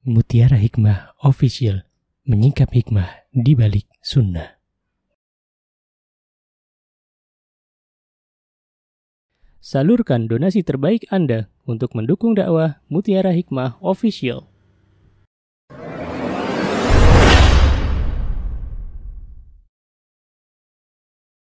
Mutiara Hikmah Official menyingkap hikmah di balik sunnah. Salurkan donasi terbaik Anda untuk mendukung dakwah Mutiara Hikmah Official.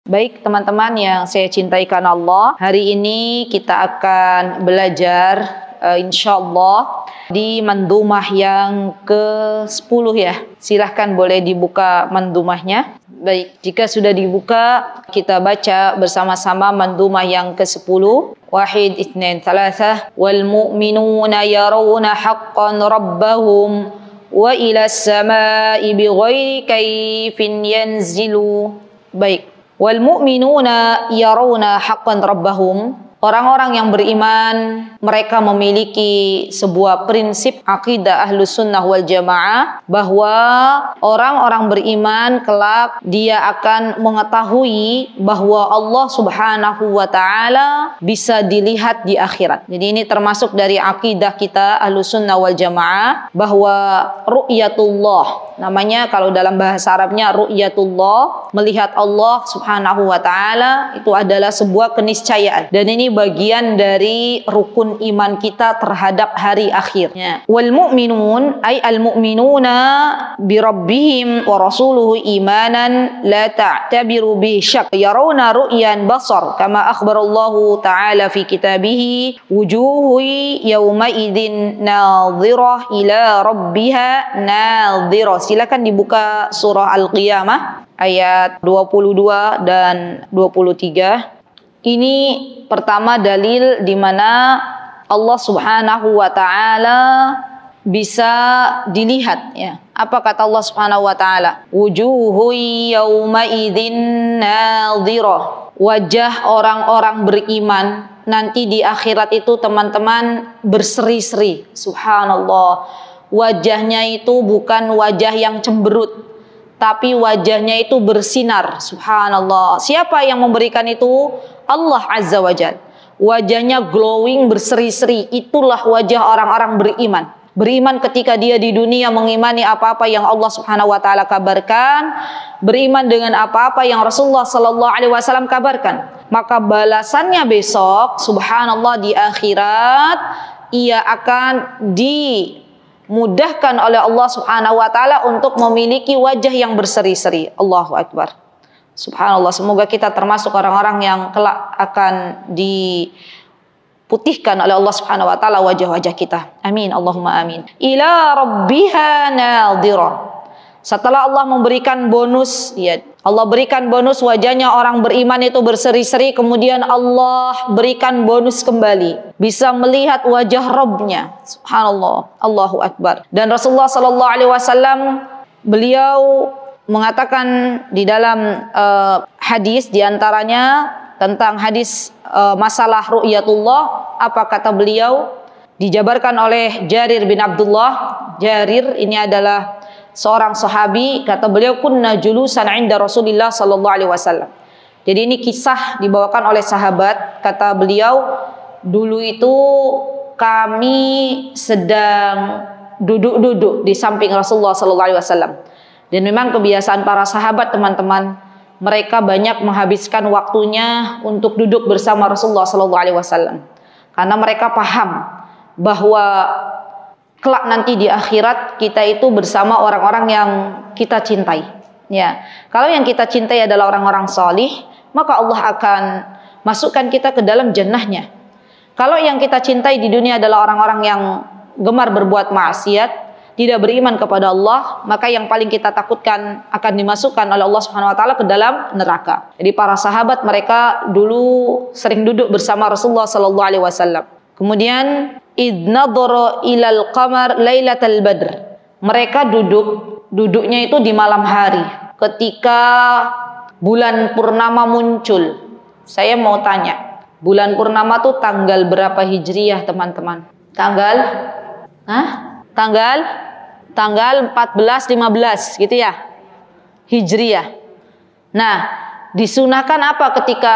Baik teman-teman yang saya cintai karena Allah, hari ini kita akan belajar uh, insya Allah di mandumah yang ke-10 ya. Silahkan boleh dibuka mandumahnya. Baik, jika sudah dibuka, kita baca bersama-sama mandumah yang ke-10. Wahid, itnain, thalathah. Wal mu'minuna yarawna haqqan rabbahum wa ila samai bighairi kayfin yanzilu. Baik, Wal mu'minuna yarawna haqqan rabbahum Orang-orang yang beriman, mereka memiliki sebuah prinsip akidah ahlus sunnah wal jamaah bahwa orang-orang beriman kelak dia akan mengetahui bahwa Allah subhanahu wa ta'ala bisa dilihat di akhirat. Jadi ini termasuk dari akidah kita ahlus sunnah wal jamaah bahwa ru'yatullah namanya kalau dalam bahasa Arabnya ru'yatullah melihat Allah subhanahu wa ta'ala itu adalah sebuah keniscayaan dan ini bagian dari rukun iman kita terhadap hari akhirnya. Wal mu'minun ay al mu'minuna bi rabbihim wa rasuluhu imanan la ta'tabiru bi syak. Yarawna ru'yan basar kama akhbarallahu ta'ala fi kitabih wujuhu yawma idzin nadhirah ila rabbiha nadhirah. Silakan dibuka surah Al-Qiyamah ayat 22 dan 23 ini pertama dalil di mana Allah Subhanahu wa taala bisa dilihat ya. Apa kata Allah Subhanahu wa taala? Wujuhu yauma idzin. Wajah orang-orang beriman nanti di akhirat itu teman-teman berseri-seri. Subhanallah. Wajahnya itu bukan wajah yang cemberut, tapi wajahnya itu bersinar. Subhanallah. Siapa yang memberikan itu? Allah Azza wa Jal. Wajahnya glowing berseri-seri. Itulah wajah orang-orang beriman. Beriman ketika dia di dunia mengimani apa-apa yang Allah Subhanahu wa taala kabarkan, beriman dengan apa-apa yang Rasulullah sallallahu alaihi wasallam kabarkan. Maka balasannya besok subhanallah di akhirat ia akan dimudahkan oleh Allah Subhanahu wa taala untuk memiliki wajah yang berseri-seri. Allahu akbar. Subhanallah, semoga kita termasuk orang-orang yang kelak akan diputihkan oleh Allah Subhanahu wa taala wajah-wajah kita. Amin, Allahumma amin. Ila rabbiha nadhira. Setelah Allah memberikan bonus, ya Allah berikan bonus wajahnya orang beriman itu berseri-seri, kemudian Allah berikan bonus kembali. Bisa melihat wajah Robnya. Subhanallah. Allahu Akbar. Dan Rasulullah Sallallahu Alaihi Wasallam beliau mengatakan di dalam uh, hadis di antaranya tentang hadis uh, masalah ru'yatullah apa kata beliau? Dijabarkan oleh Jarir bin Abdullah. Jarir ini adalah seorang sahabi. Kata beliau kunna julusan inda Rasulillah sallallahu alaihi wasallam. Jadi ini kisah dibawakan oleh sahabat. Kata beliau dulu itu kami sedang duduk-duduk di samping Rasulullah sallallahu alaihi wasallam dan memang kebiasaan para sahabat teman-teman, mereka banyak menghabiskan waktunya untuk duduk bersama Rasulullah Sallallahu Alaihi Wasallam, karena mereka paham bahwa kelak nanti di akhirat kita itu bersama orang-orang yang kita cintai. Ya, kalau yang kita cintai adalah orang-orang salih, maka Allah akan masukkan kita ke dalam jannahnya. Kalau yang kita cintai di dunia adalah orang-orang yang gemar berbuat maksiat, tidak beriman kepada Allah, maka yang paling kita takutkan akan dimasukkan oleh Allah Subhanahu wa taala ke dalam neraka. Jadi para sahabat mereka dulu sering duduk bersama Rasulullah sallallahu alaihi wasallam. Kemudian idnadhara ilal qamar lailatal badr. Mereka duduk duduknya itu di malam hari ketika bulan purnama muncul. Saya mau tanya, bulan purnama tuh tanggal berapa Hijriyah, teman-teman? Tanggal Hah? tanggal tanggal 14 15 gitu ya. Hijriyah. Nah, disunahkan apa ketika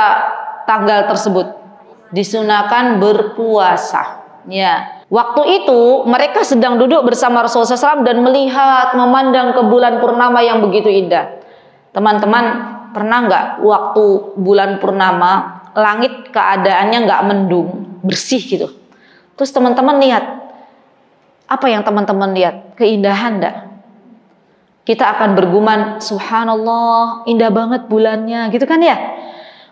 tanggal tersebut? Disunahkan berpuasa. Ya. Waktu itu mereka sedang duduk bersama Rasulullah SAW dan melihat memandang ke bulan purnama yang begitu indah. Teman-teman pernah nggak waktu bulan purnama langit keadaannya nggak mendung bersih gitu. Terus teman-teman lihat apa yang teman-teman lihat keindahan enggak? Kita akan bergumam Subhanallah indah banget bulannya gitu kan ya?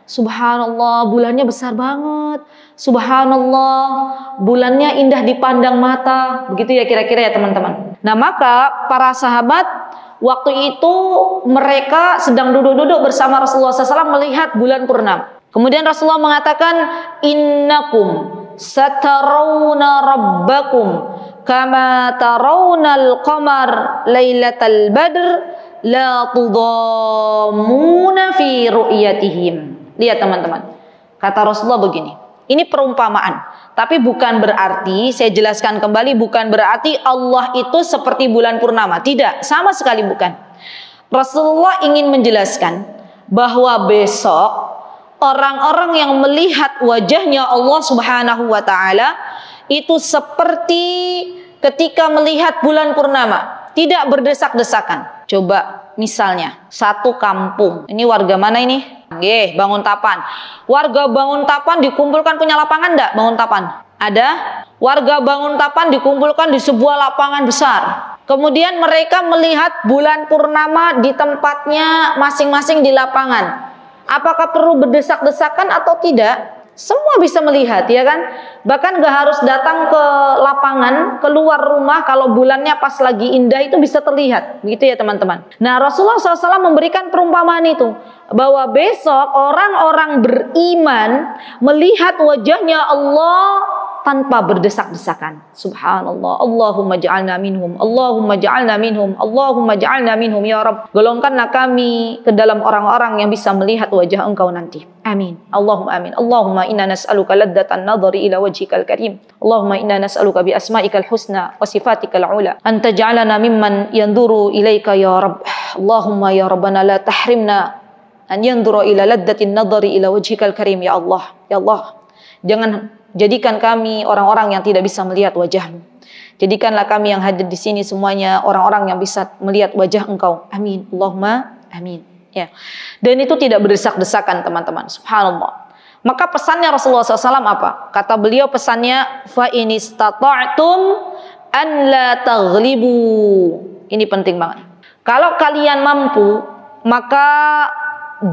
Subhanallah, bulannya besar banget. Subhanallah, bulannya indah dipandang mata. Begitu ya kira-kira ya teman-teman. Nah maka para sahabat waktu itu mereka sedang duduk-duduk bersama Rasulullah SAW melihat bulan purnama. Kemudian Rasulullah mengatakan, Innakum satarawna rabbakum kama tarawna qamar laylatal badr la tudamuna fi ru'yatihim. Lihat teman-teman. Kata Rasulullah begini. Ini perumpamaan. Tapi bukan berarti, saya jelaskan kembali, bukan berarti Allah itu seperti bulan purnama. Tidak, sama sekali bukan. Rasulullah ingin menjelaskan bahwa besok orang-orang yang melihat wajahnya Allah Subhanahu wa taala itu seperti ketika melihat bulan purnama, tidak berdesak-desakan. Coba misalnya satu kampung. Ini warga mana ini? Nggih, bangun tapan. Warga bangun tapan dikumpulkan punya lapangan enggak bangun tapan? Ada? Warga bangun tapan dikumpulkan di sebuah lapangan besar. Kemudian mereka melihat bulan purnama di tempatnya masing-masing di lapangan. Apakah perlu berdesak-desakan atau tidak? Semua bisa melihat ya kan. Bahkan gak harus datang ke lapangan, keluar rumah kalau bulannya pas lagi indah itu bisa terlihat. Begitu ya teman-teman. Nah Rasulullah SAW memberikan perumpamaan itu. Bahwa besok orang-orang beriman melihat wajahnya Allah tanpa berdesak-desakan. Subhanallah. Allahumma ja'alna minhum. Allahumma ja'alna minhum. Allahumma ja'alna minhum ya Rabb. Golongkanlah kami ke dalam orang-orang yang bisa melihat wajah Engkau nanti. Amin. Allahumma amin. Allahumma inna nas'aluka laddatan nadhari ila wajhikal karim. Allahumma inna nas'aluka bi asma'ikal husna wa sifatikal ula. An taj'alana mimman yanduru ilaika ya Rabb. Allahumma ya Rabbana la tahrimna an yandura ila laddatin nadhari ila wajhikal karim ya Allah. Ya Allah. Jangan Jadikan kami orang-orang yang tidak bisa melihat wajahmu. Jadikanlah kami yang hadir di sini semuanya orang-orang yang bisa melihat wajah engkau. Amin. Allahumma amin. Ya. Dan itu tidak berdesak-desakan teman-teman. Subhanallah. Maka pesannya Rasulullah SAW apa? Kata beliau pesannya fa inistata'tum an la taghlibu. Ini penting banget. Kalau kalian mampu, maka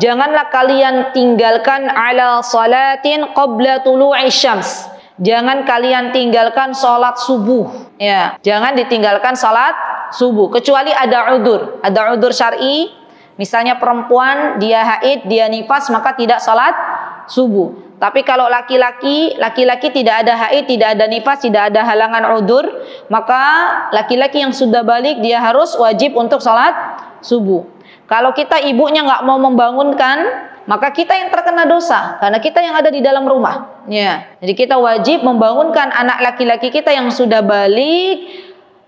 janganlah kalian tinggalkan ala salatin qabla tulu'i syams. Jangan kalian tinggalkan salat subuh. Ya, jangan ditinggalkan salat subuh kecuali ada udur. Ada udur syar'i, misalnya perempuan dia haid, dia nifas maka tidak salat subuh. Tapi kalau laki-laki, laki-laki tidak ada haid, tidak ada nifas, tidak ada halangan udur, maka laki-laki yang sudah balik dia harus wajib untuk salat subuh. Kalau kita ibunya nggak mau membangunkan, maka kita yang terkena dosa karena kita yang ada di dalam rumah. Ya. Jadi kita wajib membangunkan anak laki-laki kita yang sudah balik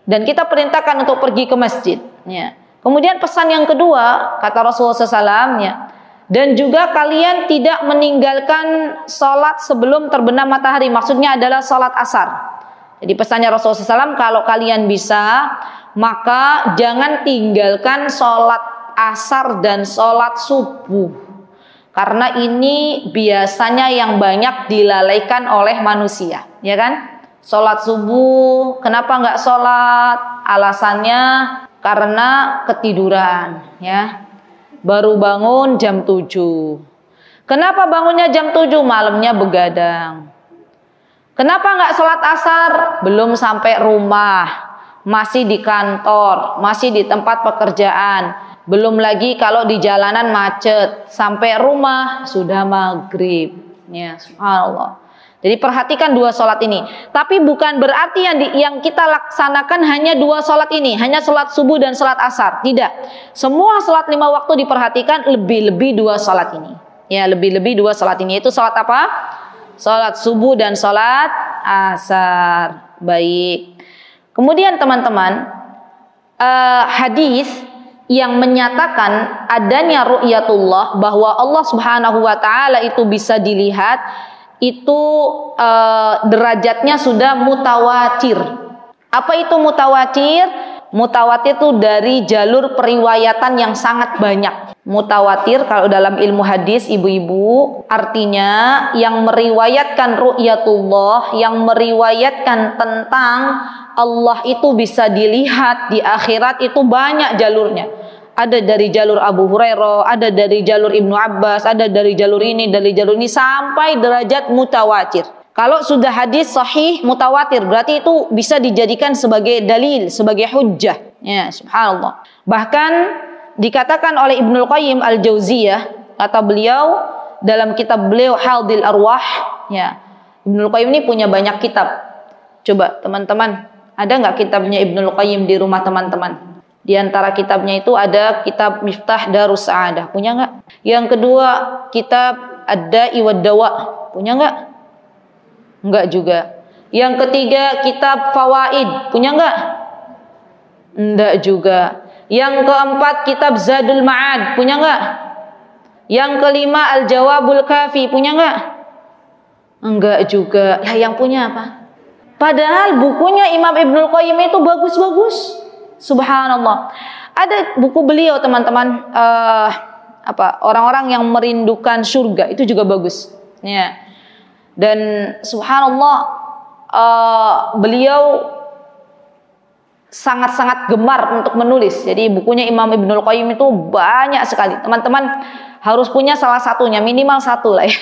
dan kita perintahkan untuk pergi ke masjid. Ya. Kemudian pesan yang kedua kata Rasulullah SAW, ya, dan juga kalian tidak meninggalkan sholat sebelum terbenam matahari. Maksudnya adalah sholat asar. Jadi pesannya Rasulullah SAW, kalau kalian bisa, maka jangan tinggalkan sholat asar dan sholat subuh. Karena ini biasanya yang banyak dilalaikan oleh manusia, ya kan? Sholat subuh, kenapa nggak sholat? Alasannya karena ketiduran, ya. Baru bangun jam 7. Kenapa bangunnya jam 7? Malamnya begadang. Kenapa nggak sholat asar? Belum sampai rumah, masih di kantor, masih di tempat pekerjaan belum lagi kalau di jalanan macet, sampai rumah sudah maghrib. Ya, subhanallah. Jadi perhatikan dua sholat ini. Tapi bukan berarti yang, di, yang kita laksanakan hanya dua sholat ini. Hanya sholat subuh dan sholat asar. Tidak. Semua sholat lima waktu diperhatikan lebih-lebih dua sholat ini. Ya lebih-lebih dua sholat ini. Itu sholat apa? Sholat subuh dan sholat asar. Baik. Kemudian teman-teman. Uh, hadis yang menyatakan adanya ru'yatullah bahwa Allah Subhanahu wa taala itu bisa dilihat itu uh, derajatnya sudah mutawatir. Apa itu mutawatir? Mutawatir itu dari jalur periwayatan yang sangat banyak. Mutawatir kalau dalam ilmu hadis ibu-ibu artinya yang meriwayatkan ru'yatullah, yang meriwayatkan tentang Allah itu bisa dilihat di akhirat itu banyak jalurnya ada dari jalur Abu Hurairah, ada dari jalur Ibnu Abbas, ada dari jalur ini, dari jalur ini sampai derajat mutawatir. Kalau sudah hadis sahih mutawatir berarti itu bisa dijadikan sebagai dalil, sebagai hujjah. Ya, subhanallah. Bahkan dikatakan oleh Ibnu Qayyim Al-Jauziyah, kata beliau dalam kitab beliau Haldil Arwah, ya. Ibnu Qayyim ini punya banyak kitab. Coba teman-teman, ada nggak kitabnya Ibnu Qayyim di rumah teman-teman? Di antara kitabnya itu ada kitab Miftah Darus Sa'adah. Punya nggak? Yang kedua, kitab Ada Iwad Dawa. Punya nggak? Enggak juga. Yang ketiga, kitab Fawaid. Punya nggak? Enggak juga. Yang keempat, kitab Zadul Ma'ad. Punya nggak? Yang kelima, Al-Jawabul Kafi. Punya nggak? Enggak juga. Lah yang punya apa? Padahal bukunya Imam Ibnul Qayyim itu bagus-bagus. Subhanallah. Ada buku beliau teman-teman uh, apa orang-orang yang merindukan surga itu juga bagus. Ya. Dan subhanallah uh, beliau sangat-sangat gemar untuk menulis. Jadi bukunya Imam Ibnul Qayyim itu banyak sekali. Teman-teman harus punya salah satunya, minimal satu lah ya.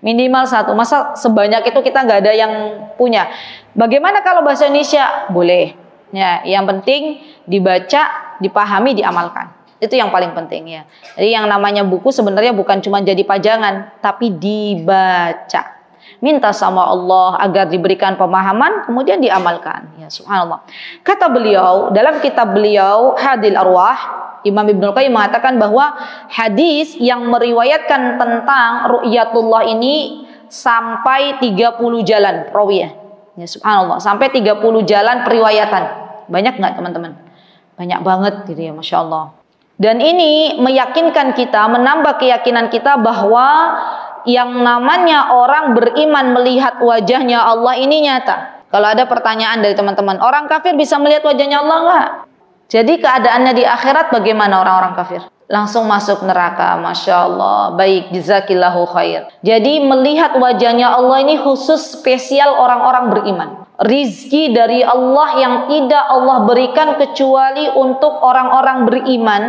Minimal satu. Masa sebanyak itu kita nggak ada yang punya. Bagaimana kalau bahasa Indonesia? Boleh. Ya, yang penting dibaca, dipahami, diamalkan. Itu yang paling penting ya. Jadi yang namanya buku sebenarnya bukan cuma jadi pajangan, tapi dibaca. Minta sama Allah agar diberikan pemahaman, kemudian diamalkan. Ya, subhanallah. Kata beliau dalam kitab beliau Hadil Arwah, Imam Ibnu Qayyim mengatakan bahwa hadis yang meriwayatkan tentang ru'yatullah ini sampai 30 jalan rawiyah. Ya subhanallah, sampai 30 jalan periwayatan. Banyak nggak teman-teman? Banyak banget gitu ya, Masya Allah. Dan ini meyakinkan kita, menambah keyakinan kita bahwa yang namanya orang beriman melihat wajahnya Allah ini nyata. Kalau ada pertanyaan dari teman-teman, orang kafir bisa melihat wajahnya Allah nggak? Jadi keadaannya di akhirat bagaimana orang-orang kafir? Langsung masuk neraka, masya Allah. Baik, jazakillahu khair. Jadi melihat wajahnya Allah ini khusus spesial orang-orang beriman. Rizki dari Allah yang tidak Allah berikan kecuali untuk orang-orang beriman.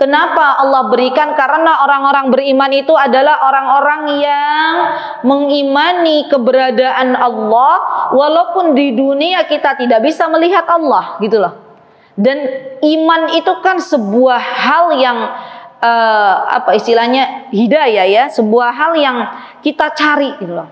Kenapa Allah berikan? Karena orang-orang beriman itu adalah orang-orang yang mengimani keberadaan Allah walaupun di dunia kita tidak bisa melihat Allah, gitu loh. Dan iman itu kan sebuah hal yang uh, apa istilahnya hidayah ya, sebuah hal yang kita cari gitu loh.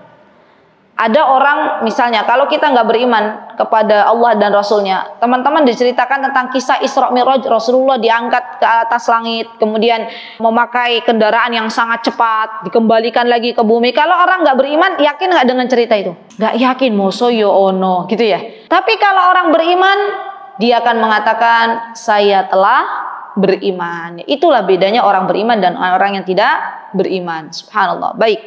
Ada orang misalnya kalau kita nggak beriman kepada Allah dan Rasulnya, teman-teman diceritakan tentang kisah Isra Mi'raj Rasulullah diangkat ke atas langit, kemudian memakai kendaraan yang sangat cepat, dikembalikan lagi ke bumi. Kalau orang nggak beriman, yakin nggak dengan cerita itu? Nggak yakin, moso yo ono, gitu ya. Tapi kalau orang beriman, dia akan mengatakan saya telah beriman. Itulah bedanya orang beriman dan orang yang tidak beriman. Subhanallah. Baik.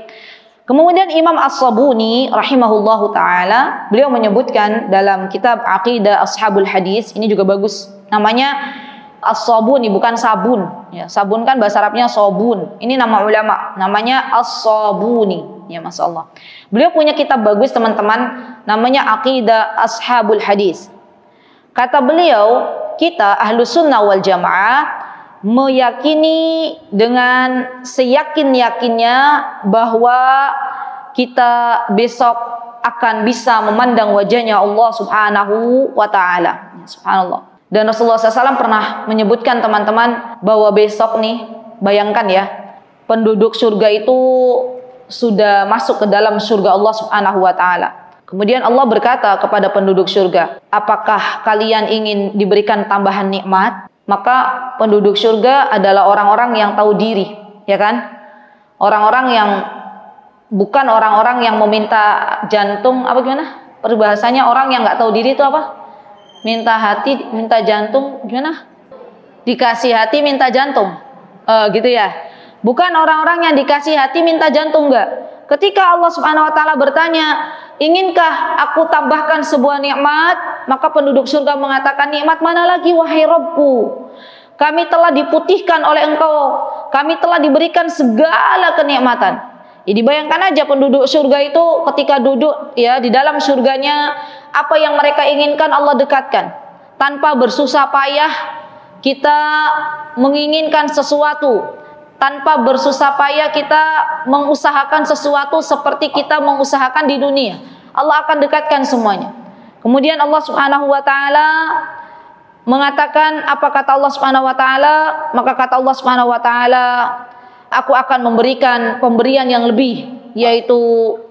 Kemudian Imam As-Sabuni rahimahullahu taala, beliau menyebutkan dalam kitab Aqidah Ashabul Hadis, ini juga bagus. Namanya As-Sabuni bukan sabun, ya. Sabun kan bahasa Arabnya sabun. Ini nama ulama, namanya As-Sabuni. Ya, Masya Allah. Beliau punya kitab bagus teman-teman, namanya Aqidah Ashabul Hadis. Kata beliau, kita ahlu sunnah wal jamaah meyakini dengan seyakin-yakinnya bahwa kita besok akan bisa memandang wajahnya Allah subhanahu wa ta'ala. Subhanallah. Dan Rasulullah SAW pernah menyebutkan teman-teman bahwa besok nih, bayangkan ya, penduduk surga itu sudah masuk ke dalam surga Allah subhanahu wa ta'ala. Kemudian Allah berkata kepada penduduk surga, apakah kalian ingin diberikan tambahan nikmat? Maka penduduk surga adalah orang-orang yang tahu diri, ya kan? Orang-orang yang bukan orang-orang yang meminta jantung, apa gimana? Peribahasanya orang yang nggak tahu diri itu apa? Minta hati, minta jantung, gimana? Dikasih hati, minta jantung, uh, gitu ya? Bukan orang-orang yang dikasih hati, minta jantung nggak? Ketika Allah Subhanahu wa taala bertanya, "Inginkah aku tambahkan sebuah nikmat?" Maka penduduk surga mengatakan, "Nikmat mana lagi wahai Rabbku?" Kami telah diputihkan oleh Engkau, kami telah diberikan segala kenikmatan. Jadi bayangkan aja penduduk surga itu ketika duduk ya di dalam surganya apa yang mereka inginkan Allah dekatkan. Tanpa bersusah payah kita menginginkan sesuatu tanpa bersusah payah kita mengusahakan sesuatu seperti kita mengusahakan di dunia. Allah akan dekatkan semuanya. Kemudian Allah Subhanahu wa taala mengatakan apa kata Allah Subhanahu wa taala? Maka kata Allah Subhanahu wa taala, aku akan memberikan pemberian yang lebih yaitu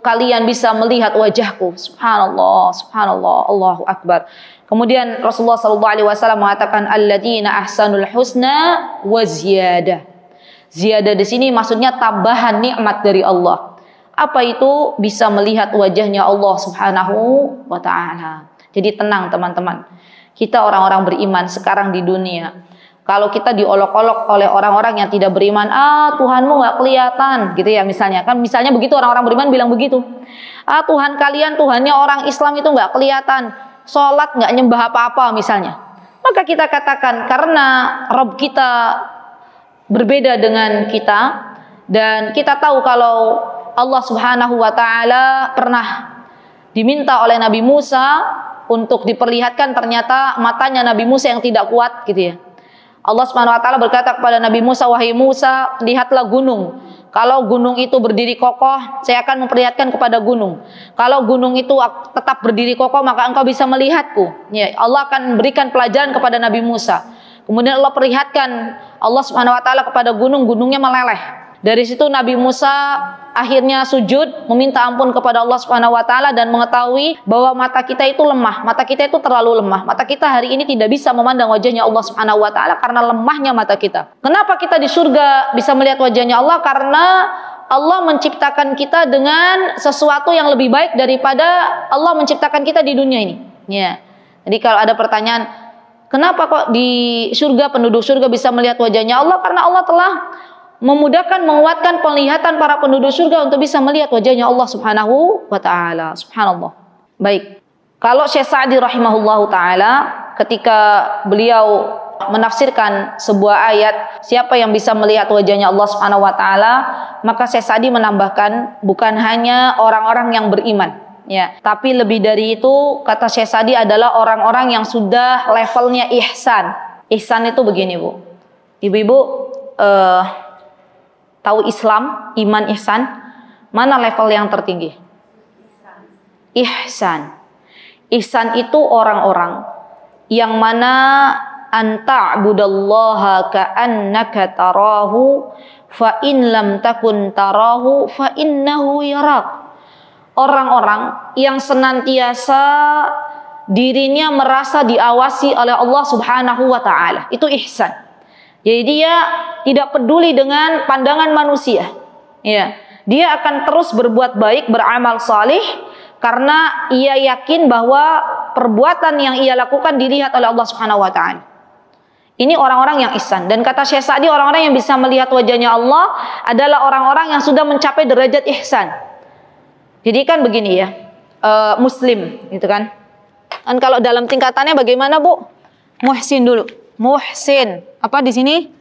kalian bisa melihat wajahku. Subhanallah, subhanallah, Allahu akbar. Kemudian Rasulullah sallallahu alaihi wasallam mengatakan alladzina ahsanul husna wa ziyadah. Ziyadah di sini maksudnya tambahan nikmat dari Allah. Apa itu? Bisa melihat wajahnya Allah Subhanahu wa taala. Jadi tenang teman-teman. Kita orang-orang beriman sekarang di dunia. Kalau kita diolok-olok oleh orang-orang yang tidak beriman, ah Tuhanmu nggak kelihatan, gitu ya misalnya. Kan misalnya begitu orang-orang beriman bilang begitu. Ah Tuhan kalian, Tuhannya orang Islam itu nggak kelihatan. Sholat nggak nyembah apa-apa misalnya. Maka kita katakan karena Rob kita berbeda dengan kita dan kita tahu kalau Allah Subhanahu wa taala pernah diminta oleh Nabi Musa untuk diperlihatkan ternyata matanya Nabi Musa yang tidak kuat gitu ya. Allah Subhanahu wa taala berkata kepada Nabi Musa, "Wahai Musa, lihatlah gunung. Kalau gunung itu berdiri kokoh, saya akan memperlihatkan kepada gunung. Kalau gunung itu tetap berdiri kokoh, maka engkau bisa melihatku." Ya, Allah akan berikan pelajaran kepada Nabi Musa. Kemudian Allah perlihatkan Allah Subhanahu wa taala kepada gunung, gunungnya meleleh. Dari situ Nabi Musa akhirnya sujud meminta ampun kepada Allah Subhanahu wa taala dan mengetahui bahwa mata kita itu lemah, mata kita itu terlalu lemah. Mata kita hari ini tidak bisa memandang wajahnya Allah Subhanahu wa taala karena lemahnya mata kita. Kenapa kita di surga bisa melihat wajahnya Allah? Karena Allah menciptakan kita dengan sesuatu yang lebih baik daripada Allah menciptakan kita di dunia ini. Ya. Jadi kalau ada pertanyaan, Kenapa kok di surga penduduk surga bisa melihat wajahnya Allah? Karena Allah telah memudahkan menguatkan penglihatan para penduduk surga untuk bisa melihat wajahnya Allah Subhanahu wa taala. Subhanallah. Baik. Kalau Syekh Sa'di rahimahullahu taala ketika beliau menafsirkan sebuah ayat siapa yang bisa melihat wajahnya Allah Subhanahu wa taala maka Syekh Sa'di menambahkan bukan hanya orang-orang yang beriman Ya, tapi lebih dari itu kata Syekh Sadi adalah orang-orang yang sudah levelnya ihsan. Ihsan itu begini, Bu. Ibu-ibu uh, tahu Islam, iman ihsan? Mana level yang tertinggi? Ihsan. Ihsan itu orang-orang yang mana anta budallaha ka'annaka tarahu fa in lam takun tarahu fa innahu yarak orang-orang yang senantiasa dirinya merasa diawasi oleh Allah Subhanahu wa taala. Itu ihsan. Jadi dia tidak peduli dengan pandangan manusia. Ya. Dia akan terus berbuat baik, beramal salih karena ia yakin bahwa perbuatan yang ia lakukan dilihat oleh Allah Subhanahu wa taala. Ini orang-orang yang ihsan dan kata Syekh Sa'di orang-orang yang bisa melihat wajahnya Allah adalah orang-orang yang sudah mencapai derajat ihsan. Jadi kan begini ya, uh, muslim gitu kan. Dan kalau dalam tingkatannya bagaimana Bu? Muhsin dulu. Muhsin. Apa di sini?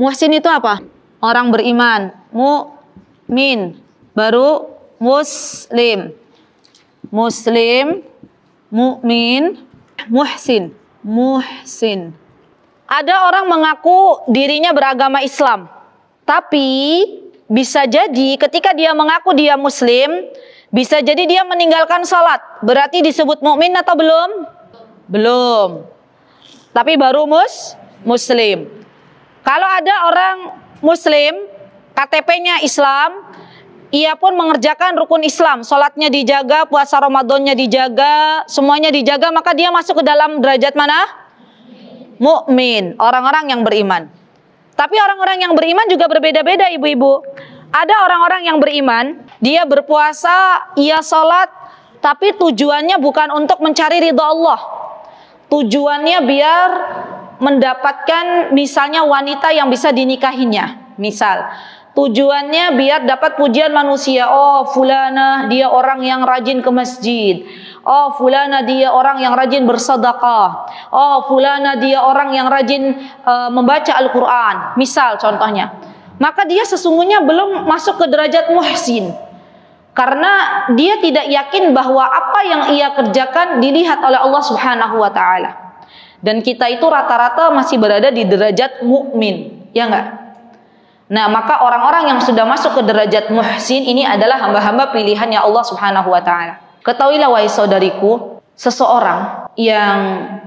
Muhsin itu apa? Orang beriman. Mu'min. Baru muslim. Muslim, mukmin, muhsin. Muhsin. Ada orang mengaku dirinya beragama Islam. Tapi bisa jadi ketika dia mengaku dia muslim, bisa jadi dia meninggalkan salat. Berarti disebut mukmin atau belum? Belum. Tapi baru mus muslim. Kalau ada orang muslim, KTP-nya Islam, ia pun mengerjakan rukun Islam, salatnya dijaga, puasa Ramadannya dijaga, semuanya dijaga, maka dia masuk ke dalam derajat mana? Mukmin, orang-orang yang beriman. Tapi orang-orang yang beriman juga berbeda-beda ibu-ibu. Ada orang-orang yang beriman, dia berpuasa, ia sholat, tapi tujuannya bukan untuk mencari ridho Allah. Tujuannya biar mendapatkan misalnya wanita yang bisa dinikahinya. Misal, Tujuannya biar dapat pujian manusia. Oh, fulana dia orang yang rajin ke masjid. Oh, fulana dia orang yang rajin bersedekah. Oh, fulana dia orang yang rajin uh, membaca Al-Qur'an. Misal contohnya. Maka dia sesungguhnya belum masuk ke derajat muhsin. Karena dia tidak yakin bahwa apa yang ia kerjakan dilihat oleh Allah Subhanahu wa taala. Dan kita itu rata-rata masih berada di derajat mukmin, ya enggak? Nah, maka orang-orang yang sudah masuk ke derajat muhsin ini adalah hamba-hamba pilihannya Allah Subhanahu wa taala. Ketahuilah wahai saudariku, seseorang yang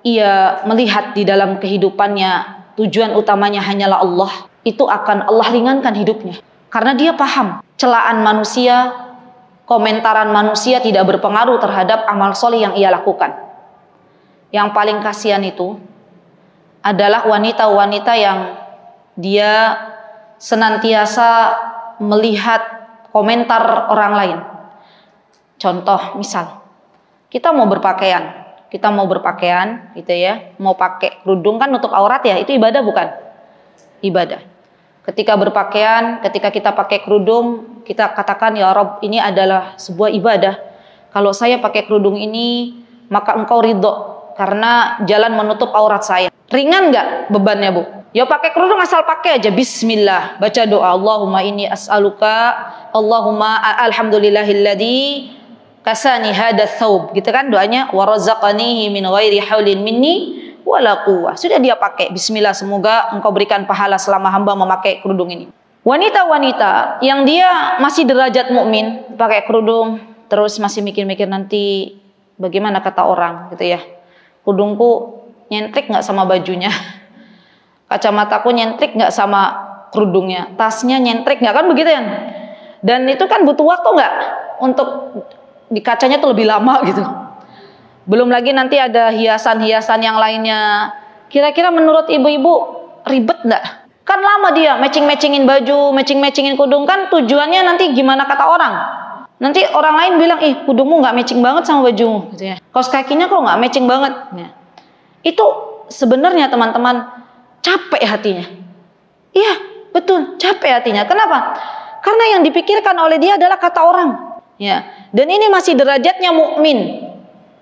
ia melihat di dalam kehidupannya tujuan utamanya hanyalah Allah, itu akan Allah ringankan hidupnya. Karena dia paham celaan manusia, komentaran manusia tidak berpengaruh terhadap amal soleh yang ia lakukan. Yang paling kasihan itu adalah wanita-wanita yang dia senantiasa melihat komentar orang lain. Contoh, misal kita mau berpakaian, kita mau berpakaian, gitu ya, mau pakai kerudung kan untuk aurat ya, itu ibadah bukan? Ibadah. Ketika berpakaian, ketika kita pakai kerudung, kita katakan ya Rob, ini adalah sebuah ibadah. Kalau saya pakai kerudung ini, maka engkau ridho karena jalan menutup aurat saya. Ringan nggak bebannya bu? Ya pakai kerudung asal pakai aja Bismillah. Baca doa Allahumma ini as'aluka Allahumma alhamdulillahilladzi kasani hada thawb. Gitu kan doanya wa razaqanihi min ghairi haulin minni wala quwwah. Sudah dia pakai Bismillah semoga engkau berikan pahala selama hamba memakai kerudung ini. Wanita-wanita yang dia masih derajat mukmin pakai kerudung terus masih mikir-mikir nanti bagaimana kata orang gitu ya. Kerudungku nyentrik nggak sama bajunya kacamataku nyentrik nggak sama kerudungnya, tasnya nyentrik nggak kan begitu ya? Dan itu kan butuh waktu nggak untuk di kacanya tuh lebih lama gitu. Belum lagi nanti ada hiasan-hiasan yang lainnya. Kira-kira menurut ibu-ibu ribet nggak? Kan lama dia matching-matchingin baju, matching-matchingin kudung kan tujuannya nanti gimana kata orang. Nanti orang lain bilang, ih kudungmu nggak matching banget sama bajumu, gitu ya. Kaos kakinya kok nggak matching banget. Ya. Itu sebenarnya teman-teman capek hatinya. Iya, betul, capek hatinya. Kenapa? Karena yang dipikirkan oleh dia adalah kata orang. Ya. Dan ini masih derajatnya mukmin.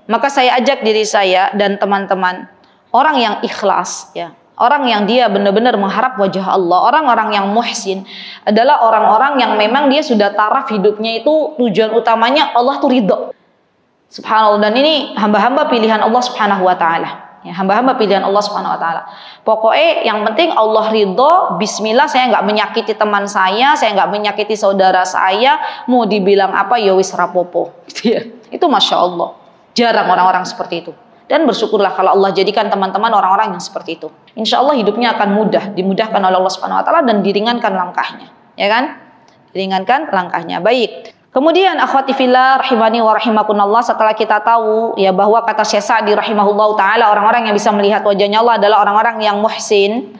Maka saya ajak diri saya dan teman-teman orang yang ikhlas ya. Orang yang dia benar-benar mengharap wajah Allah, orang-orang yang muhsin adalah orang-orang yang memang dia sudah taraf hidupnya itu tujuan utamanya Allah tuh ridho. Subhanallah dan ini hamba-hamba pilihan Allah Subhanahu wa taala. Ya, hamba-hamba pilihan Allah Subhanahu wa taala. Pokoknya yang penting Allah ridho, bismillah saya nggak menyakiti teman saya, saya nggak menyakiti saudara saya, mau dibilang apa ya wis rapopo. Gitu ya. Itu Masya Allah. Jarang orang-orang seperti itu. Dan bersyukurlah kalau Allah jadikan teman-teman orang-orang yang seperti itu. Insya Allah hidupnya akan mudah, dimudahkan oleh Allah Subhanahu wa taala dan diringankan langkahnya. Ya kan? Diringankan langkahnya. Baik. Kemudian akhwati fillah rahimani wa rahimakunallah setelah kita tahu ya bahwa kata Syekh Sa'di rahimahullah taala orang-orang yang bisa melihat wajahnya Allah adalah orang-orang yang muhsin.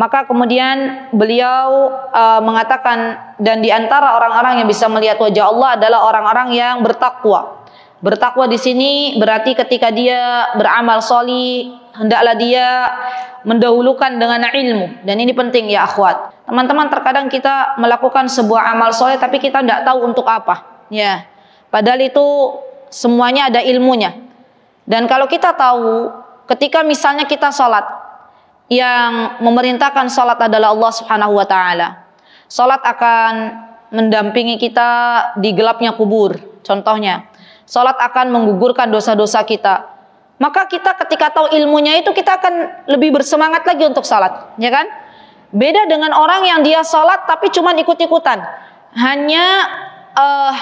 Maka kemudian beliau uh, mengatakan dan di antara orang-orang yang bisa melihat wajah Allah adalah orang-orang yang bertakwa. Bertakwa di sini berarti ketika dia beramal soli hendaklah dia mendahulukan dengan ilmu dan ini penting ya akhwat. Teman-teman terkadang kita melakukan sebuah amal soleh tapi kita tidak tahu untuk apa. Ya, padahal itu semuanya ada ilmunya. Dan kalau kita tahu ketika misalnya kita sholat yang memerintahkan sholat adalah Allah Subhanahu Wa Taala. Sholat akan mendampingi kita di gelapnya kubur. Contohnya, sholat akan menggugurkan dosa-dosa kita. Maka kita ketika tahu ilmunya itu kita akan lebih bersemangat lagi untuk sholat, ya kan? Beda dengan orang yang dia sholat tapi cuma ikut-ikutan. Hanya uh,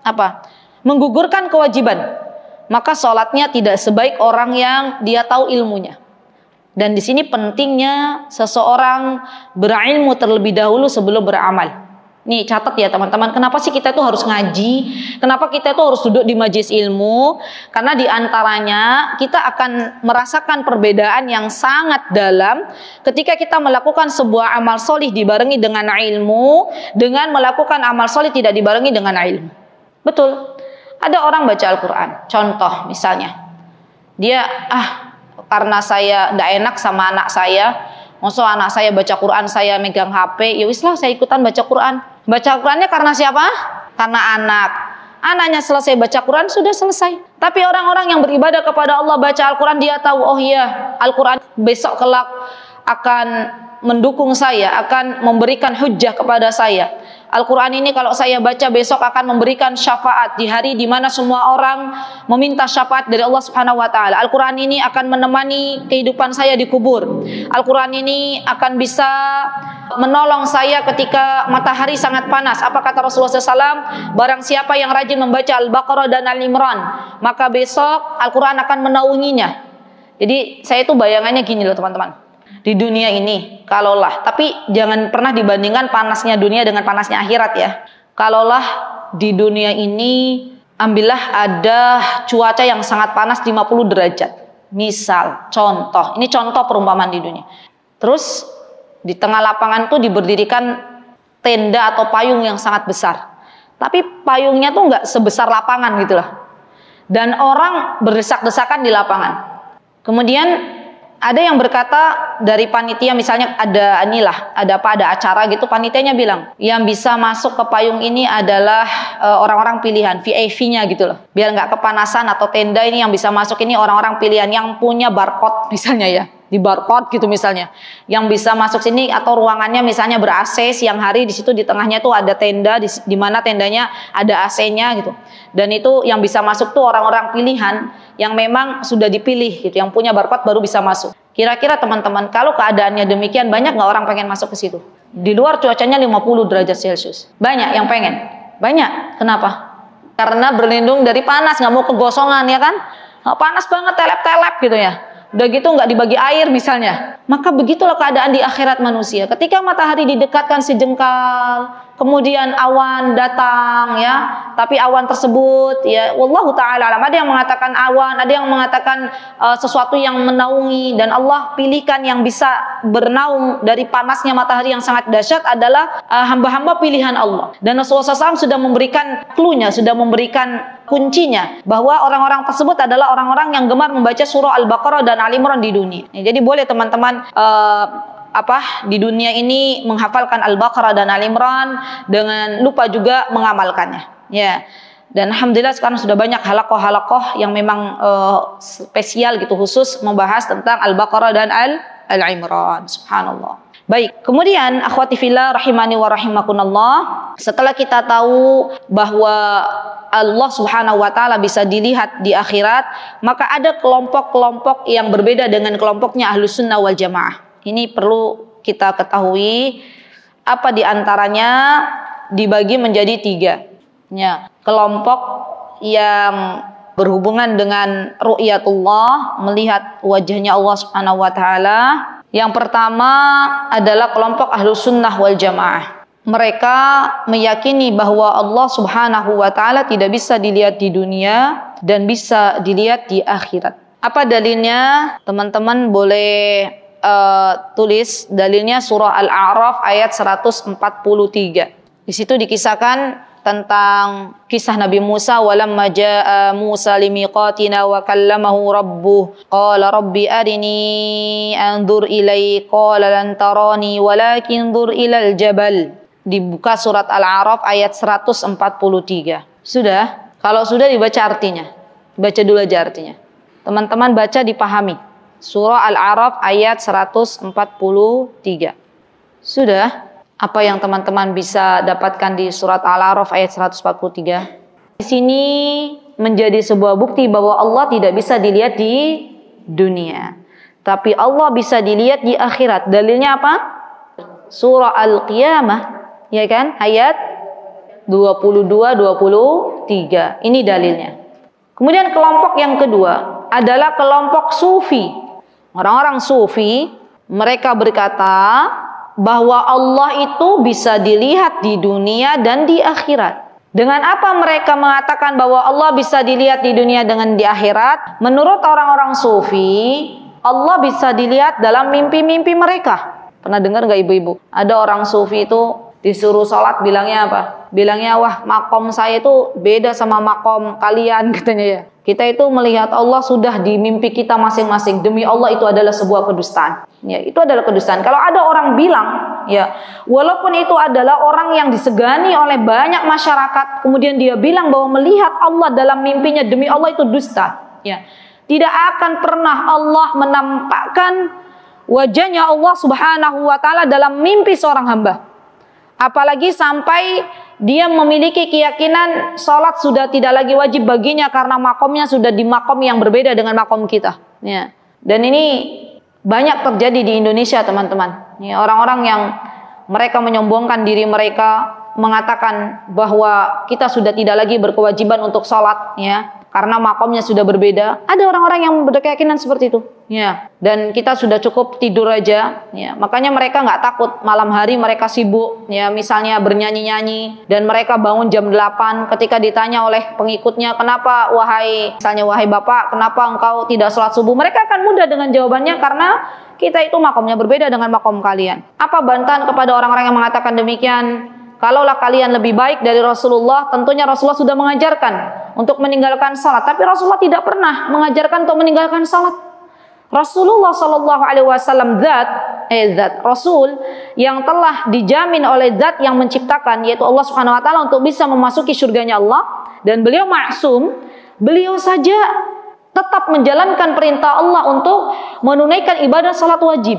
apa? Menggugurkan kewajiban. Maka sholatnya tidak sebaik orang yang dia tahu ilmunya. Dan di sini pentingnya seseorang berilmu terlebih dahulu sebelum beramal. Nih catat ya teman-teman, kenapa sih kita itu harus ngaji? Kenapa kita itu harus duduk di majlis ilmu? Karena di antaranya kita akan merasakan perbedaan yang sangat dalam ketika kita melakukan sebuah amal solih dibarengi dengan ilmu, dengan melakukan amal solih tidak dibarengi dengan ilmu. Betul. Ada orang baca Al-Quran, contoh misalnya, dia ah karena saya tidak enak sama anak saya, Masa anak saya baca Quran, saya megang HP, ya wis lah saya ikutan baca Quran. Baca Qurannya karena siapa? Karena anak. Anaknya selesai baca Quran sudah selesai. Tapi orang-orang yang beribadah kepada Allah baca Al-Quran dia tahu oh iya Al-Quran besok kelak akan mendukung saya, akan memberikan hujah kepada saya. Al-Quran ini kalau saya baca besok akan memberikan syafaat di hari di mana semua orang meminta syafaat dari Allah Subhanahu wa taala. Al-Quran ini akan menemani kehidupan saya di kubur. Al-Quran ini akan bisa menolong saya ketika matahari sangat panas. Apa kata Rasulullah SAW? Barang siapa yang rajin membaca Al-Baqarah dan Al-Imran, maka besok Al-Quran akan menaunginya. Jadi saya itu bayangannya gini loh teman-teman di dunia ini. Kalaulah, tapi jangan pernah dibandingkan panasnya dunia dengan panasnya akhirat ya. Kalaulah di dunia ini ambillah ada cuaca yang sangat panas 50 derajat. Misal, contoh, ini contoh perumpamaan di dunia. Terus di tengah lapangan tuh diberdirikan tenda atau payung yang sangat besar. Tapi payungnya tuh nggak sebesar lapangan gitu lah. Dan orang berdesak-desakan di lapangan. Kemudian ada yang berkata dari panitia misalnya ada inilah ada apa ada acara gitu panitianya bilang yang bisa masuk ke payung ini adalah uh, orang-orang pilihan VIP-nya gitu loh. Biar nggak kepanasan atau tenda ini yang bisa masuk ini orang-orang pilihan yang punya barcode misalnya ya di barcode gitu misalnya. Yang bisa masuk sini atau ruangannya misalnya ber AC siang hari di situ di tengahnya tuh ada tenda di, di mana tendanya ada AC-nya gitu. Dan itu yang bisa masuk tuh orang-orang pilihan yang memang sudah dipilih gitu yang punya barcode baru bisa masuk. Kira-kira teman-teman kalau keadaannya demikian banyak nggak orang pengen masuk ke situ? Di luar cuacanya 50 derajat celcius. Banyak yang pengen? Banyak. Kenapa? Karena berlindung dari panas nggak mau kegosongan ya kan? Panas banget telep-telep gitu ya Udah gitu nggak dibagi air misalnya. Maka begitulah keadaan di akhirat manusia. Ketika matahari didekatkan sejengkal, kemudian awan datang ya, tapi awan tersebut ya wallahu taala alam. Ada yang mengatakan awan, ada yang mengatakan uh, sesuatu yang menaungi dan Allah pilihkan yang bisa bernaung dari panasnya matahari yang sangat dahsyat adalah uh, hamba-hamba uh, pilihan Allah. Dan Rasulullah SAW sudah memberikan clue sudah memberikan kuncinya bahwa orang-orang tersebut adalah orang-orang yang gemar membaca surah Al-Baqarah dan Al Imran di dunia. Jadi boleh teman-teman uh, apa di dunia ini menghafalkan Al-Baqarah dan Al Imran dengan lupa juga mengamalkannya. Ya. Dan alhamdulillah sekarang sudah banyak halakoh-halakoh yang memang uh, spesial gitu khusus membahas tentang Al-Baqarah dan Al-Imran. Subhanallah. Baik, kemudian akhwati fillah rahimani wa rahimakunallah, setelah kita tahu bahwa Allah Subhanahu wa taala bisa dilihat di akhirat, maka ada kelompok-kelompok yang berbeda dengan kelompoknya Ahlus Sunnah wal Jamaah. Ini perlu kita ketahui apa di antaranya dibagi menjadi tiga. Ya, kelompok yang berhubungan dengan ru'yatullah, melihat wajahnya Allah Subhanahu wa taala yang pertama adalah kelompok ahlu sunnah wal jamaah. Mereka meyakini bahwa Allah subhanahu wa ta'ala tidak bisa dilihat di dunia dan bisa dilihat di akhirat. Apa dalilnya? Teman-teman boleh uh, tulis dalilnya surah Al-A'raf ayat 143. Di situ dikisahkan tentang kisah Nabi Musa walamma jaa Musa limiqatina wa kallamahu rabbuh. Qala rabbi arini anzur ilai qala lan tarani walakin anzur ilal jabal. Dibuka surat Al-A'raf ayat 143 sudah? Kalau sudah dibaca artinya. Baca dulu aja artinya. Teman-teman baca dipahami surah Al-A'raf ayat 143 sudah apa yang teman-teman bisa dapatkan di surat Al-A'raf ayat 143. Di sini menjadi sebuah bukti bahwa Allah tidak bisa dilihat di dunia. Tapi Allah bisa dilihat di akhirat. Dalilnya apa? Surah Al-Qiyamah, ya kan? Ayat 22 23. Ini dalilnya. Kemudian kelompok yang kedua adalah kelompok sufi. Orang-orang sufi mereka berkata bahwa Allah itu bisa dilihat di dunia dan di akhirat. Dengan apa mereka mengatakan bahwa Allah bisa dilihat di dunia dengan di akhirat? Menurut orang-orang sufi, Allah bisa dilihat dalam mimpi-mimpi mereka. Pernah dengar nggak ibu-ibu? Ada orang sufi itu disuruh sholat bilangnya apa? Bilangnya wah makom saya itu beda sama makom kalian katanya ya. Kita itu melihat Allah sudah di mimpi kita masing-masing. Demi Allah itu adalah sebuah kedustaan. Ya, itu adalah kedustaan. Kalau ada orang bilang, ya, walaupun itu adalah orang yang disegani oleh banyak masyarakat, kemudian dia bilang bahwa melihat Allah dalam mimpinya demi Allah itu dusta. Ya. Tidak akan pernah Allah menampakkan wajahnya Allah Subhanahu wa taala dalam mimpi seorang hamba. Apalagi sampai dia memiliki keyakinan sholat sudah tidak lagi wajib baginya karena makomnya sudah di makom yang berbeda dengan makom kita. Ya. Dan ini banyak terjadi di Indonesia teman-teman. Ya, orang-orang yang mereka menyombongkan diri mereka mengatakan bahwa kita sudah tidak lagi berkewajiban untuk sholat ya karena makomnya sudah berbeda. Ada orang-orang yang berkeyakinan seperti itu. Ya, dan kita sudah cukup tidur aja. Ya, makanya mereka nggak takut malam hari mereka sibuk. Ya, misalnya bernyanyi-nyanyi dan mereka bangun jam 8 ketika ditanya oleh pengikutnya, kenapa wahai misalnya wahai bapak, kenapa engkau tidak sholat subuh? Mereka akan mudah dengan jawabannya karena kita itu makomnya berbeda dengan makom kalian. Apa bantahan kepada orang-orang yang mengatakan demikian? Kalaulah kalian lebih baik dari Rasulullah, tentunya Rasulullah sudah mengajarkan untuk meninggalkan salat. Tapi Rasulullah tidak pernah mengajarkan untuk meninggalkan salat. Rasulullah Shallallahu Alaihi Wasallam zat, eh zat Rasul yang telah dijamin oleh zat yang menciptakan yaitu Allah Subhanahu Wa Taala untuk bisa memasuki surganya Allah dan beliau maksum, beliau saja tetap menjalankan perintah Allah untuk menunaikan ibadah salat wajib.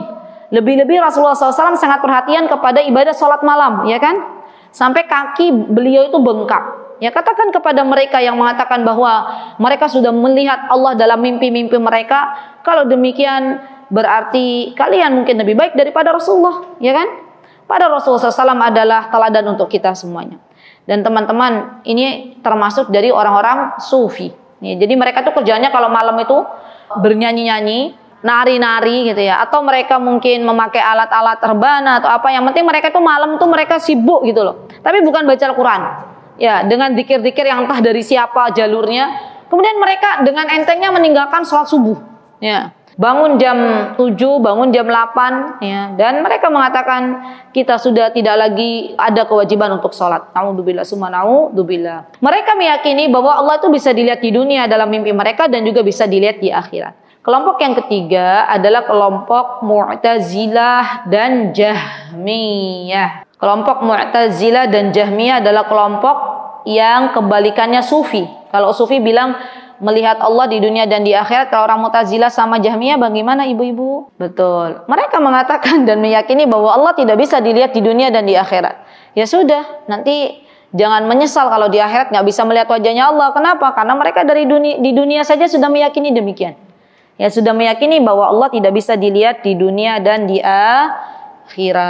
Lebih-lebih Rasulullah SAW sangat perhatian kepada ibadah salat malam, ya kan? Sampai kaki beliau itu bengkak. Ya katakan kepada mereka yang mengatakan bahwa mereka sudah melihat Allah dalam mimpi-mimpi mereka. Kalau demikian berarti kalian mungkin lebih baik daripada Rasulullah, ya kan? Pada Rasulullah SAW adalah teladan untuk kita semuanya. Dan teman-teman, ini termasuk dari orang-orang sufi. Ya, jadi mereka tuh kerjanya kalau malam itu bernyanyi-nyanyi, nari-nari gitu ya. Atau mereka mungkin memakai alat-alat terbana atau apa. Yang penting mereka itu malam tuh mereka sibuk gitu loh. Tapi bukan baca Al-Quran. Ya dengan dikir-dikir yang entah dari siapa jalurnya. Kemudian mereka dengan entengnya meninggalkan sholat subuh. Ya bangun jam 7 bangun jam 8 ya. Dan mereka mengatakan kita sudah tidak lagi ada kewajiban untuk sholat. Naudzubillah summa naudzubillah mereka meyakini bahwa Allah itu bisa dilihat di dunia dalam mimpi mereka dan juga bisa dilihat di akhirat Kelompok yang ketiga adalah kelompok Mu'tazilah dan Jahmiyah. Kelompok Mu'tazilah dan Jahmiyah adalah kelompok yang kebalikannya Sufi. Kalau Sufi bilang melihat Allah di dunia dan di akhirat, kalau orang Mu'tazilah sama Jahmiyah bagaimana ibu-ibu? Betul. Mereka mengatakan dan meyakini bahwa Allah tidak bisa dilihat di dunia dan di akhirat. Ya sudah, nanti jangan menyesal kalau di akhirat nggak bisa melihat wajahnya Allah. Kenapa? Karena mereka dari dunia, di dunia saja sudah meyakini demikian yang sudah meyakini bahwa Allah tidak bisa dilihat di dunia dan di akhirat.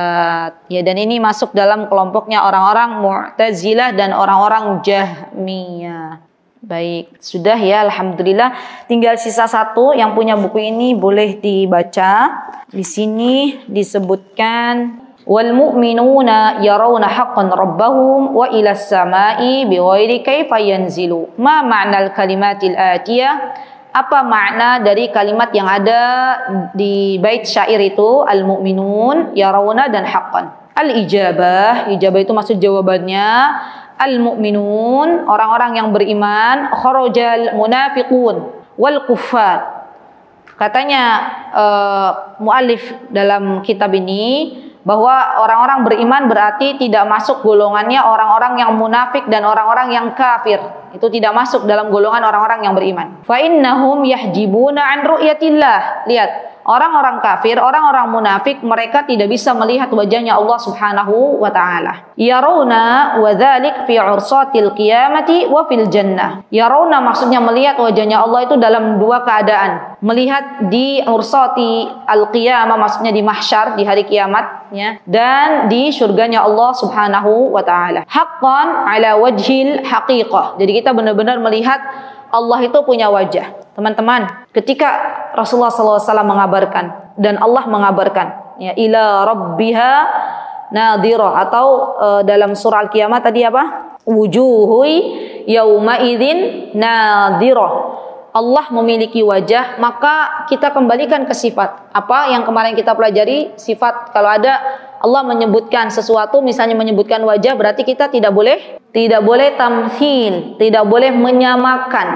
Ya dan ini masuk dalam kelompoknya orang-orang Mu'tazilah dan orang-orang Jahmiyah. Baik, sudah ya alhamdulillah. Tinggal sisa satu yang punya buku ini boleh dibaca. Di sini disebutkan wal mu'minuna yarawna haqqan rabbahum wa ila samai bighairi kaifa yanzilu. Ma ma'nal kalimatil atiyah apa makna dari kalimat yang ada di bait syair itu al-mu'minun yarawna dan haqqan. Al-ijabah, ijabah itu maksud jawabannya al-mu'minun orang-orang yang beriman kharajal munafiqun wal kuffar. Katanya uh, muallif dalam kitab ini bahwa orang-orang beriman berarti tidak masuk golongannya orang-orang yang munafik dan orang-orang yang kafir. Itu tidak masuk dalam golongan orang-orang yang beriman. Fa innahum yahjibuna an ru'yatillah. Lihat, orang-orang kafir, orang-orang munafik, mereka tidak bisa melihat wajahnya Allah Subhanahu wa taala. Yaruna wa dzalik fi ursatil qiyamati wa fil jannah. Yaruna maksudnya melihat wajahnya Allah itu dalam dua keadaan. Melihat di ursati al-qiyamah maksudnya di mahsyar di hari kiamat ya dan di surganya Allah Subhanahu wa taala. Haqqan ala wajhil haqiqah. Jadi kita benar-benar melihat Allah itu punya wajah. Teman-teman, ketika Rasulullah SAW mengabarkan dan Allah mengabarkan ya ila rabbiha nadhirah atau uh, dalam surah al-kiamat tadi apa? Wujuhui yauma idzin nadhirah. Allah memiliki wajah, maka kita kembalikan ke sifat. Apa yang kemarin kita pelajari? Sifat kalau ada Allah menyebutkan sesuatu misalnya menyebutkan wajah berarti kita tidak boleh tidak boleh tamhil, tidak boleh menyamakan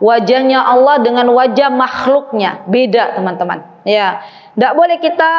wajahnya Allah dengan wajah makhluknya. Beda, teman-teman. Ya. Tidak boleh kita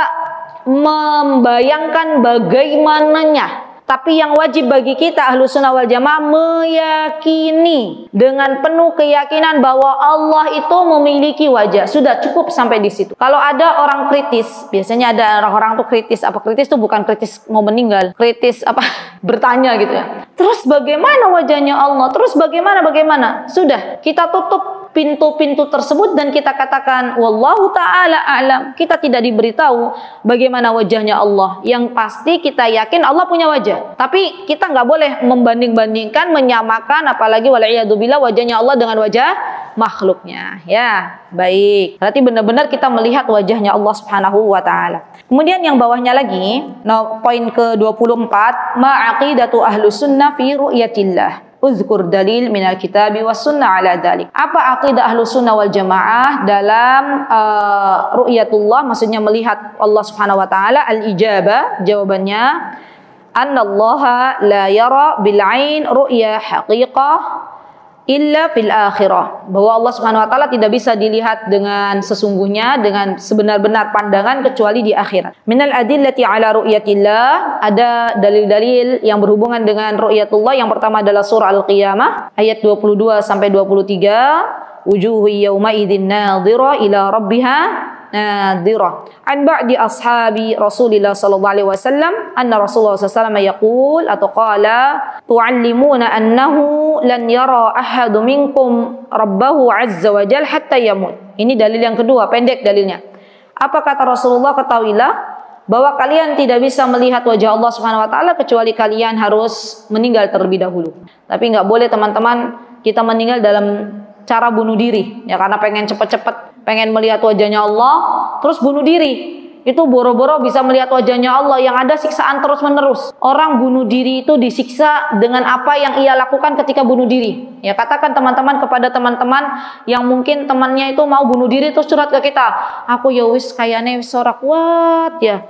membayangkan bagaimananya tapi yang wajib bagi kita ahlu sunnah wal jamaah meyakini dengan penuh keyakinan bahwa Allah itu memiliki wajah. Sudah cukup sampai di situ. Kalau ada orang kritis, biasanya ada orang-orang tuh kritis. Apa kritis tuh bukan kritis mau meninggal, kritis apa bertanya gitu ya. Terus bagaimana wajahnya Allah? Terus bagaimana bagaimana? Sudah kita tutup pintu-pintu tersebut dan kita katakan wallahu taala alam. Kita tidak diberitahu bagaimana wajahnya Allah. Yang pasti kita yakin Allah punya wajah. Tapi kita nggak boleh membanding-bandingkan, menyamakan apalagi waliyadzubillah wajahnya Allah dengan wajah makhluknya. Ya, baik. Berarti benar-benar kita melihat wajahnya Allah Subhanahu wa taala. Kemudian yang bawahnya lagi, no, poin ke-24, ma'aqidatu ahlus sunnah fi ru'yatillah. Uzkur dalil minal kitabi was sunnah ala dalik. Apa akidah ahlu sunnah wal jamaah dalam uh, ru'yatullah, maksudnya melihat Allah subhanahu wa ta'ala, al-ijabah, jawabannya, annallaha la yara bil'ain ru'ya haqiqah illa fil akhirah. Bahwa Allah Subhanahu wa taala tidak bisa dilihat dengan sesungguhnya dengan sebenar-benar pandangan kecuali di akhirat. Minal adillati ala ru'yatillah ada dalil-dalil yang berhubungan dengan ru'yatullah. Yang pertama adalah surah Al-Qiyamah ayat 22 sampai 23 wujuhu yawma idzin nadhira ila rabbiha nadhira. An ba'di ashabi Rasulillah sallallahu alaihi wasallam anna Rasulullah sallallahu alaihi yaqul atau qala tu'allimuna annahu lan yara ahadu minkum rabbahu azza wa jal hatta yamut. Ini dalil yang kedua pendek dalilnya. Apa kata Rasulullah ketahuilah bahwa kalian tidak bisa melihat wajah Allah Subhanahu wa taala kecuali kalian harus meninggal terlebih dahulu. Tapi nggak boleh teman-teman kita meninggal dalam cara bunuh diri ya karena pengen cepet-cepet pengen melihat wajahnya Allah, terus bunuh diri. Itu boro-boro bisa melihat wajahnya Allah yang ada siksaan terus-menerus. Orang bunuh diri itu disiksa dengan apa yang ia lakukan ketika bunuh diri. Ya katakan teman-teman kepada teman-teman yang mungkin temannya itu mau bunuh diri terus curhat ke kita. Aku ya wis kayaknya wis sorak kuat ya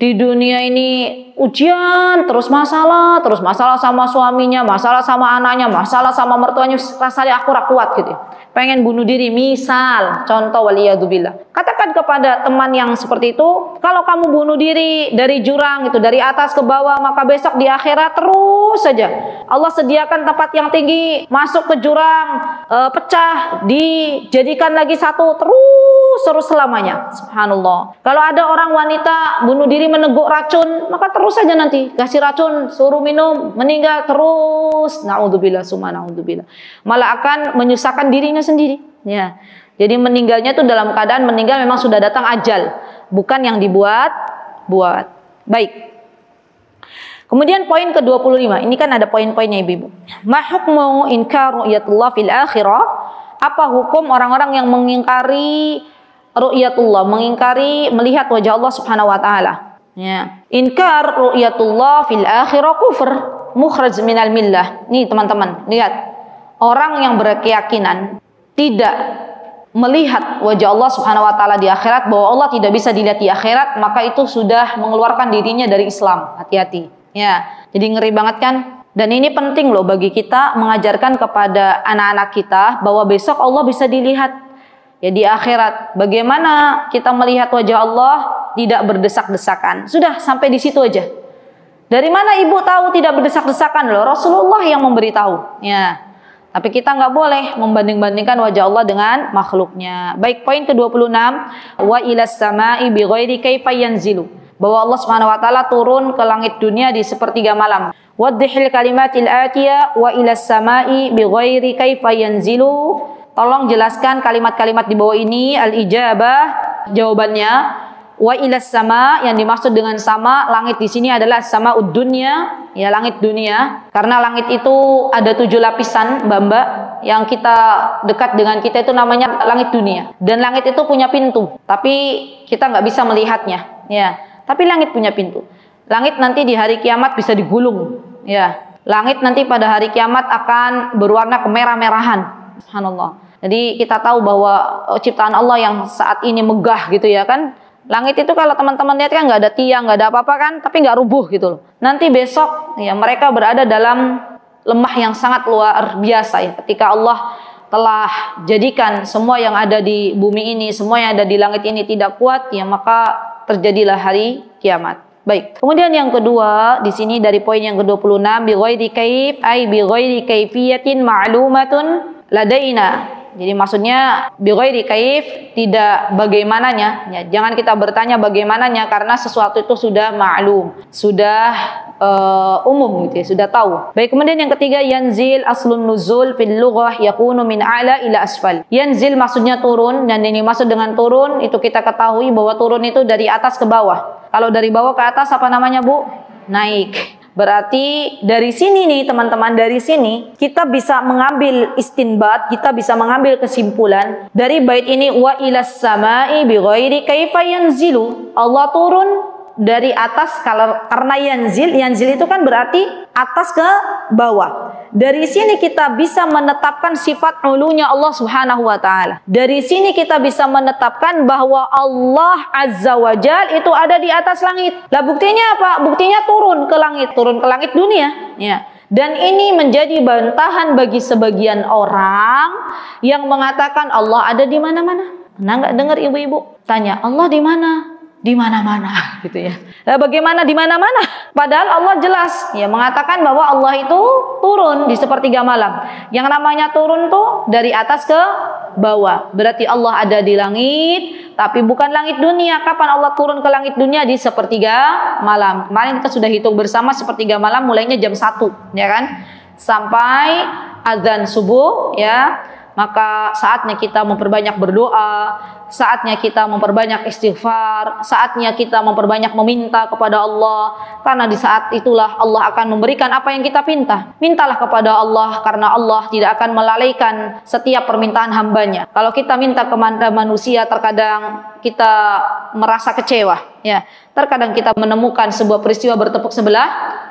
di dunia ini ujian, terus masalah, terus masalah sama suaminya, masalah sama anaknya, masalah sama mertuanya, rasanya aku kuat gitu. Pengen bunuh diri, misal, contoh waliyadzubillah. Katakan kepada teman yang seperti itu, kalau kamu bunuh diri dari jurang itu, dari atas ke bawah, maka besok di akhirat terus saja. Allah sediakan tempat yang tinggi, masuk ke jurang, e, pecah, dijadikan lagi satu, terus, terus selamanya. Subhanallah. Kalau ada orang wanita bunuh diri meneguk racun, maka terus saja nanti kasih racun, suruh minum, meninggal terus. Naudzubillah summa naudzubillah. Malah akan menyusahkan dirinya sendiri. Ya. Jadi meninggalnya itu dalam keadaan meninggal memang sudah datang ajal, bukan yang dibuat buat. Baik. Kemudian poin ke-25. Ini kan ada poin-poinnya Ibu. Ma hukmu inkar ru'yatullah fil akhirah? Apa hukum orang-orang yang mengingkari ru'yatullah, mengingkari melihat wajah Allah Subhanahu wa taala? Ya. Inkar ru'yatullah fil akhirah kufur mukhraj minal millah. Nih teman-teman, lihat. Orang yang berkeyakinan tidak melihat wajah Allah Subhanahu wa taala di akhirat bahwa Allah tidak bisa dilihat di akhirat, maka itu sudah mengeluarkan dirinya dari Islam. Hati-hati. Ya. Jadi ngeri banget kan? Dan ini penting loh bagi kita mengajarkan kepada anak-anak kita bahwa besok Allah bisa dilihat ya di akhirat. Bagaimana kita melihat wajah Allah tidak berdesak-desakan. Sudah sampai di situ aja. Dari mana ibu tahu tidak berdesak-desakan loh? Rasulullah yang memberitahu. Ya. Tapi kita nggak boleh membanding-bandingkan wajah Allah dengan makhluknya. Baik poin ke-26, wa ilas sama'i bi ghairi yanzilu. Bahwa Allah Subhanahu wa taala turun ke langit dunia di sepertiga malam. Waddihil kalimatil atiyah wa ilas sama'i bi ghairi yanzilu. Tolong jelaskan kalimat-kalimat di bawah ini al-ijabah jawabannya. Wa ilas sama yang dimaksud dengan sama langit di sini adalah sama dunia ya langit dunia. Karena langit itu ada tujuh lapisan mbak yang kita dekat dengan kita itu namanya langit dunia. Dan langit itu punya pintu tapi kita nggak bisa melihatnya. Ya tapi langit punya pintu. Langit nanti di hari kiamat bisa digulung. Ya langit nanti pada hari kiamat akan berwarna kemerah-merahan. Subhanallah jadi kita tahu bahwa ciptaan Allah yang saat ini megah gitu ya kan Langit itu kalau teman-teman lihat kan nggak ada tiang, nggak ada apa-apa kan, tapi nggak rubuh gitu loh. Nanti besok ya mereka berada dalam lemah yang sangat luar biasa ya. Ketika Allah telah jadikan semua yang ada di bumi ini, semua yang ada di langit ini tidak kuat, ya maka terjadilah hari kiamat. Baik. Kemudian yang kedua di sini dari poin yang ke-26 bi ghairi kaif ai bi ghairi kaifiyatin ma'lumatun ladaina jadi maksudnya bighairi kaif tidak bagaimananya. Ya, jangan kita bertanya bagaimananya karena sesuatu itu sudah maklum, sudah uh, umum gitu ya, sudah tahu. Baik, kemudian yang ketiga yanzil aslun nuzul fil lughah yakunu min a'la ila asfal. Yanzil maksudnya turun dan ini maksud dengan turun itu kita ketahui bahwa turun itu dari atas ke bawah. Kalau dari bawah ke atas apa namanya, Bu? Naik. Berarti dari sini nih teman-teman dari sini kita bisa mengambil istinbat, kita bisa mengambil kesimpulan dari bait ini wa ilas samai bi ghairi kaifa yanzilu. Allah turun dari atas kalau karena yanzil, yanzil itu kan berarti atas ke bawah. Dari sini kita bisa menetapkan sifat ulunya Allah Subhanahu wa taala. Dari sini kita bisa menetapkan bahwa Allah Azza wa Jal itu ada di atas langit. Lah buktinya apa? Buktinya turun ke langit, turun ke langit dunia, ya. Dan ini menjadi bantahan bagi sebagian orang yang mengatakan Allah ada di mana-mana. Nah, nggak dengar ibu-ibu? Tanya, Allah di mana? Di mana-mana gitu ya. Nah, bagaimana di mana-mana? Padahal Allah jelas ya mengatakan bahwa Allah itu turun di sepertiga malam. Yang namanya turun tuh dari atas ke bawah. Berarti Allah ada di langit, tapi bukan langit dunia. Kapan Allah turun ke langit dunia di sepertiga malam? Kemarin kita sudah hitung bersama sepertiga malam mulainya jam 1, ya kan? Sampai azan subuh ya. Maka saatnya kita memperbanyak berdoa, saatnya kita memperbanyak istighfar, saatnya kita memperbanyak meminta kepada Allah, karena di saat itulah Allah akan memberikan apa yang kita pinta. Mintalah kepada Allah karena Allah tidak akan melalaikan setiap permintaan hambanya. Kalau kita minta kepada manusia terkadang kita merasa kecewa, ya. Terkadang kita menemukan sebuah peristiwa bertepuk sebelah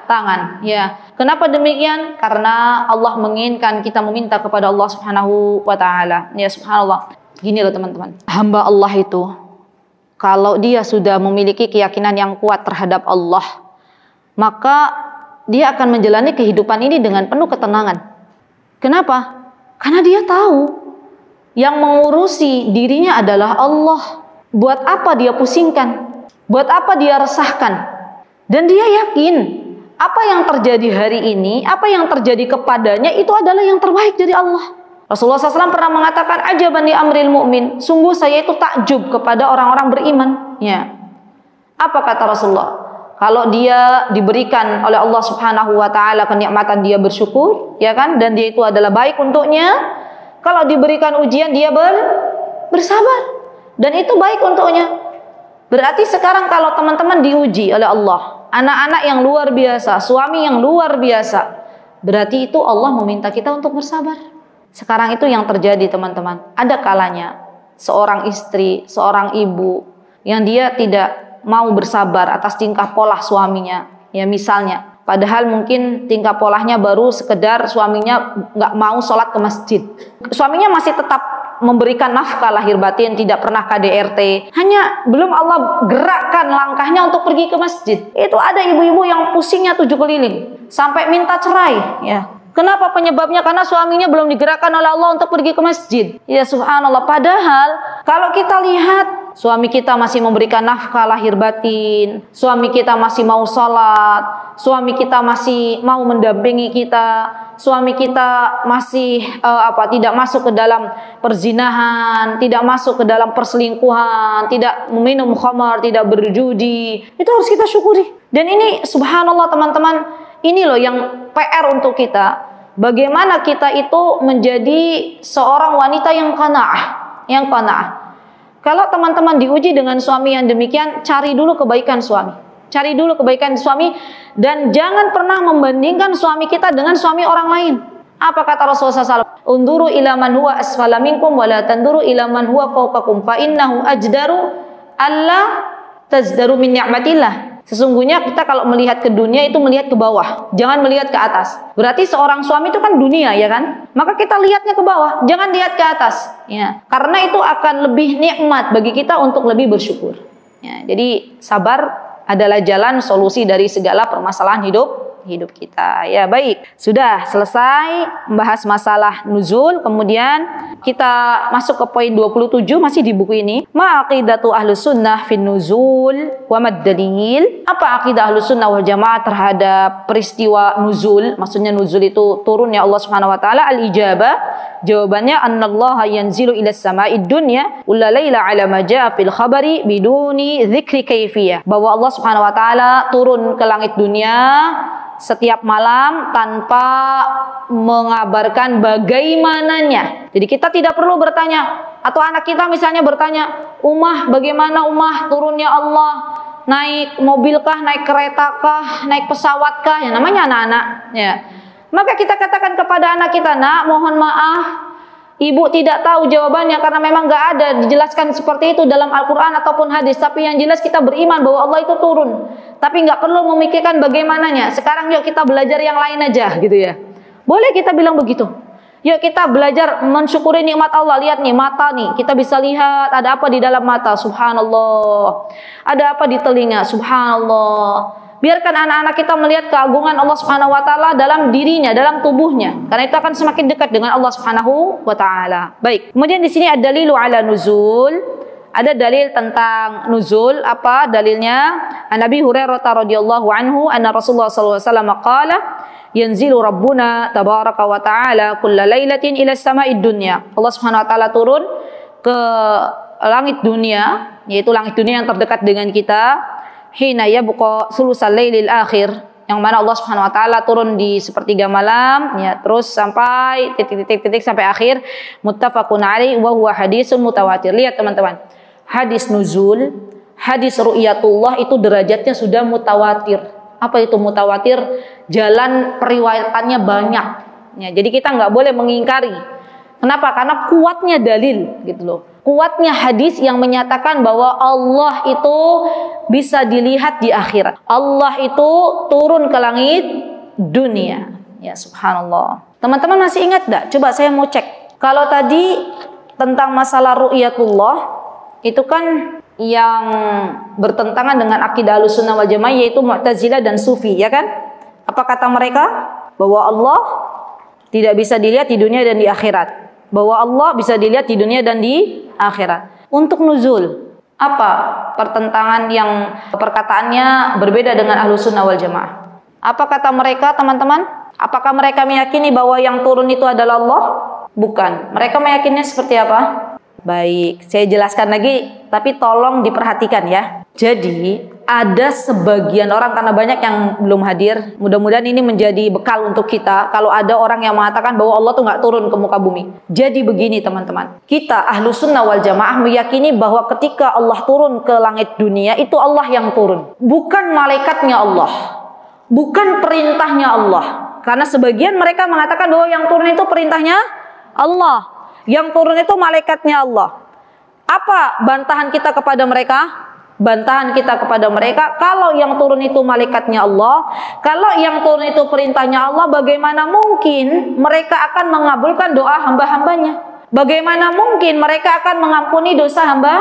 tangan, ya. Kenapa demikian? Karena Allah menginginkan kita meminta kepada Allah Subhanahu wa taala. Ya subhanallah. Gini loh teman-teman, hamba Allah itu kalau dia sudah memiliki keyakinan yang kuat terhadap Allah, maka dia akan menjalani kehidupan ini dengan penuh ketenangan. Kenapa? Karena dia tahu yang mengurusi dirinya adalah Allah. Buat apa dia pusingkan? Buat apa dia resahkan? Dan dia yakin apa yang terjadi hari ini, apa yang terjadi kepadanya itu adalah yang terbaik dari Allah. Rasulullah SAW pernah mengatakan aja bani amril mukmin. Sungguh saya itu takjub kepada orang-orang beriman. Ya. Apa kata Rasulullah? Kalau dia diberikan oleh Allah Subhanahu wa taala kenikmatan dia bersyukur, ya kan? Dan dia itu adalah baik untuknya. Kalau diberikan ujian dia ber bersabar dan itu baik untuknya. Berarti sekarang kalau teman-teman diuji oleh Allah, anak-anak yang luar biasa, suami yang luar biasa, berarti itu Allah meminta kita untuk bersabar. Sekarang itu yang terjadi teman-teman. Ada kalanya seorang istri, seorang ibu yang dia tidak mau bersabar atas tingkah pola suaminya. Ya misalnya, padahal mungkin tingkah polanya baru sekedar suaminya nggak mau sholat ke masjid. Suaminya masih tetap memberikan nafkah lahir batin, tidak pernah KDRT. Hanya belum Allah gerakkan langkahnya untuk pergi ke masjid. Itu ada ibu-ibu yang pusingnya tujuh keliling sampai minta cerai, ya. Kenapa penyebabnya? Karena suaminya belum digerakkan oleh Allah untuk pergi ke masjid. Ya subhanallah. Padahal kalau kita lihat suami kita masih memberikan nafkah lahir batin, suami kita masih mau sholat, suami kita masih mau mendampingi kita, suami kita masih uh, apa tidak masuk ke dalam perzinahan, tidak masuk ke dalam perselingkuhan, tidak meminum khamar, tidak berjudi. Itu harus kita syukuri. Dan ini subhanallah teman-teman, ini loh yang PR untuk kita Bagaimana kita itu menjadi seorang wanita yang qanaah, yang qanaah. Kalau teman-teman diuji dengan suami yang demikian, cari dulu kebaikan suami. Cari dulu kebaikan suami dan jangan pernah membandingkan suami kita dengan suami orang lain. Apa kata Rasulullah SAW? Unduru ila man huwa asfala minkum wa la tanduru ila man huwa fawqakum fa innahu ajdaru alla tazdaru min ni'matillah. Sesungguhnya kita kalau melihat ke dunia itu melihat ke bawah, jangan melihat ke atas. Berarti seorang suami itu kan dunia ya kan? Maka kita lihatnya ke bawah, jangan lihat ke atas. Ya, karena itu akan lebih nikmat bagi kita untuk lebih bersyukur. Ya, jadi sabar adalah jalan solusi dari segala permasalahan hidup hidup kita. Ya, baik. Sudah selesai membahas masalah nuzul, kemudian kita masuk ke poin 27 masih di buku ini. Ma aqidatu ahlus sunnah fin nuzul wa mad dalil? Apa akidah ahlus sunnah wal jamaah terhadap peristiwa nuzul? Maksudnya nuzul itu turunnya Allah Subhanahu wa taala al-ijabah. Jawabannya annallaha yanzilu ila samai dunya ulla laila ala ma fil khabari biduni dzikri kaifiyah. Bahwa Allah Subhanahu wa taala turun ke langit dunia setiap malam tanpa mengabarkan bagaimananya. Jadi kita tidak perlu bertanya atau anak kita misalnya bertanya, "Umah, bagaimana Umah turunnya Allah? Naik mobilkah, naik keretakah, naik pesawat-kah?" Ya namanya anak-anak, ya. Maka kita katakan kepada anak kita, "Nak, mohon maaf, Ibu tidak tahu jawabannya karena memang nggak ada dijelaskan seperti itu dalam Al-Quran ataupun hadis. Tapi yang jelas kita beriman bahwa Allah itu turun. Tapi nggak perlu memikirkan bagaimananya. Sekarang yuk kita belajar yang lain aja gitu ya. Boleh kita bilang begitu. Yuk kita belajar mensyukuri nikmat Allah. Lihat nih mata nih. Kita bisa lihat ada apa di dalam mata. Subhanallah. Ada apa di telinga. Subhanallah. Biarkan anak-anak kita melihat keagungan Allah Subhanahu wa taala dalam dirinya, dalam tubuhnya. Karena itu akan semakin dekat dengan Allah Subhanahu wa taala. Baik. Kemudian di sini ada dalilu ala nuzul. Ada dalil tentang nuzul. Apa dalilnya? Nabi Hurairah radhiyallahu anhu anna Rasulullah sallallahu alaihi wasallam qala yanzilu rabbuna tabaraka wa ta'ala kulla lailatin ila sama'id dunya. Allah Subhanahu wa taala turun ke langit dunia, yaitu langit dunia yang terdekat dengan kita hina yabqa sulusal lailil akhir yang mana Allah Subhanahu wa taala turun di sepertiga malam ya terus sampai titik-titik-titik sampai akhir muttafaqun alaih wa huwa hadisun mutawatir. Lihat teman-teman. Hadis nuzul, hadis ru'yatullah itu derajatnya sudah mutawatir. Apa itu mutawatir? Jalan periwayatannya banyak. Ya, jadi kita nggak boleh mengingkari. Kenapa? Karena kuatnya dalil gitu loh kuatnya hadis yang menyatakan bahwa Allah itu bisa dilihat di akhirat. Allah itu turun ke langit dunia. Ya subhanallah. Teman-teman masih ingat gak? Coba saya mau cek. Kalau tadi tentang masalah ru'yatullah itu kan yang bertentangan dengan akidah sunnah wal jamaah yaitu Mu'tazilah dan Sufi, ya kan? Apa kata mereka? Bahwa Allah tidak bisa dilihat di dunia dan di akhirat bahwa Allah bisa dilihat di dunia dan di akhirat. Untuk nuzul, apa pertentangan yang perkataannya berbeda dengan ahlu sunnah wal jamaah? Apa kata mereka teman-teman? Apakah mereka meyakini bahwa yang turun itu adalah Allah? Bukan. Mereka meyakininya seperti apa? Baik, saya jelaskan lagi, tapi tolong diperhatikan ya. Jadi, ada sebagian orang karena banyak yang belum hadir. Mudah-mudahan ini menjadi bekal untuk kita. Kalau ada orang yang mengatakan bahwa Allah tuh nggak turun ke muka bumi. Jadi begini teman-teman. Kita ahlu sunnah wal jamaah meyakini bahwa ketika Allah turun ke langit dunia itu Allah yang turun. Bukan malaikatnya Allah. Bukan perintahnya Allah. Karena sebagian mereka mengatakan bahwa yang turun itu perintahnya Allah. Yang turun itu malaikatnya Allah. Apa bantahan kita kepada mereka? bantahan kita kepada mereka kalau yang turun itu malaikatnya Allah kalau yang turun itu perintahnya Allah bagaimana mungkin mereka akan mengabulkan doa hamba-hambanya bagaimana mungkin mereka akan mengampuni dosa hamba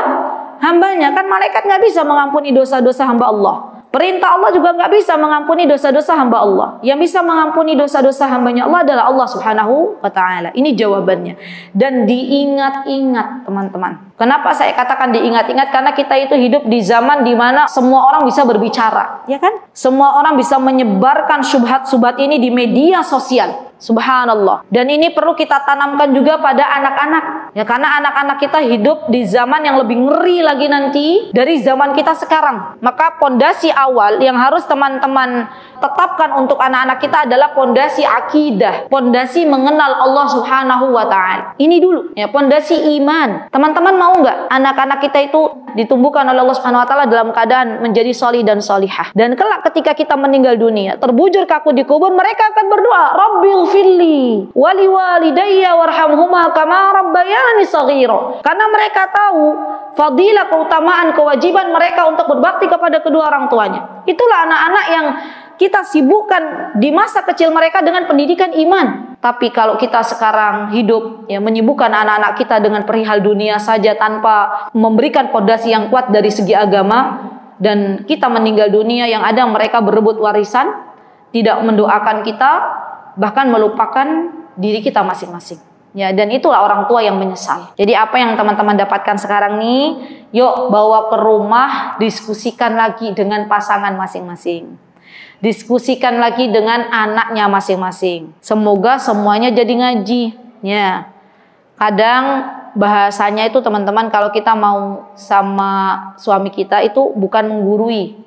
hambanya kan malaikat nggak bisa mengampuni dosa-dosa hamba Allah Perintah Allah juga nggak bisa mengampuni dosa-dosa hamba Allah. Yang bisa mengampuni dosa-dosa hambanya Allah adalah Allah Subhanahu wa taala. Ini jawabannya. Dan diingat-ingat, teman-teman. Kenapa saya katakan diingat-ingat? Karena kita itu hidup di zaman di mana semua orang bisa berbicara, ya kan? Semua orang bisa menyebarkan subhat-subhat ini di media sosial. Subhanallah. Dan ini perlu kita tanamkan juga pada anak-anak. Ya karena anak-anak kita hidup di zaman yang lebih ngeri lagi nanti dari zaman kita sekarang. Maka pondasi awal yang harus teman-teman tetapkan untuk anak-anak kita adalah pondasi akidah, pondasi mengenal Allah Subhanahu wa taala. Ini dulu ya, pondasi iman. Teman-teman mau nggak anak-anak kita itu ditumbuhkan oleh Allah Subhanahu wa taala dalam keadaan menjadi solih dan solihah. Dan kelak ketika kita meninggal dunia, terbujur kaku di kubur, mereka akan berdoa, Rabbil Rabbighfirli wa liwalidayya warhamhuma kama rabbayani saghira. Karena mereka tahu fadilah keutamaan kewajiban mereka untuk berbakti kepada kedua orang tuanya. Itulah anak-anak yang kita sibukkan di masa kecil mereka dengan pendidikan iman. Tapi kalau kita sekarang hidup ya menyibukkan anak-anak kita dengan perihal dunia saja tanpa memberikan pondasi yang kuat dari segi agama dan kita meninggal dunia yang ada mereka berebut warisan, tidak mendoakan kita, bahkan melupakan diri kita masing-masing. Ya, dan itulah orang tua yang menyesal. Jadi apa yang teman-teman dapatkan sekarang nih, yuk bawa ke rumah, diskusikan lagi dengan pasangan masing-masing. Diskusikan lagi dengan anaknya masing-masing. Semoga semuanya jadi ngaji. Ya. Kadang bahasanya itu teman-teman kalau kita mau sama suami kita itu bukan menggurui,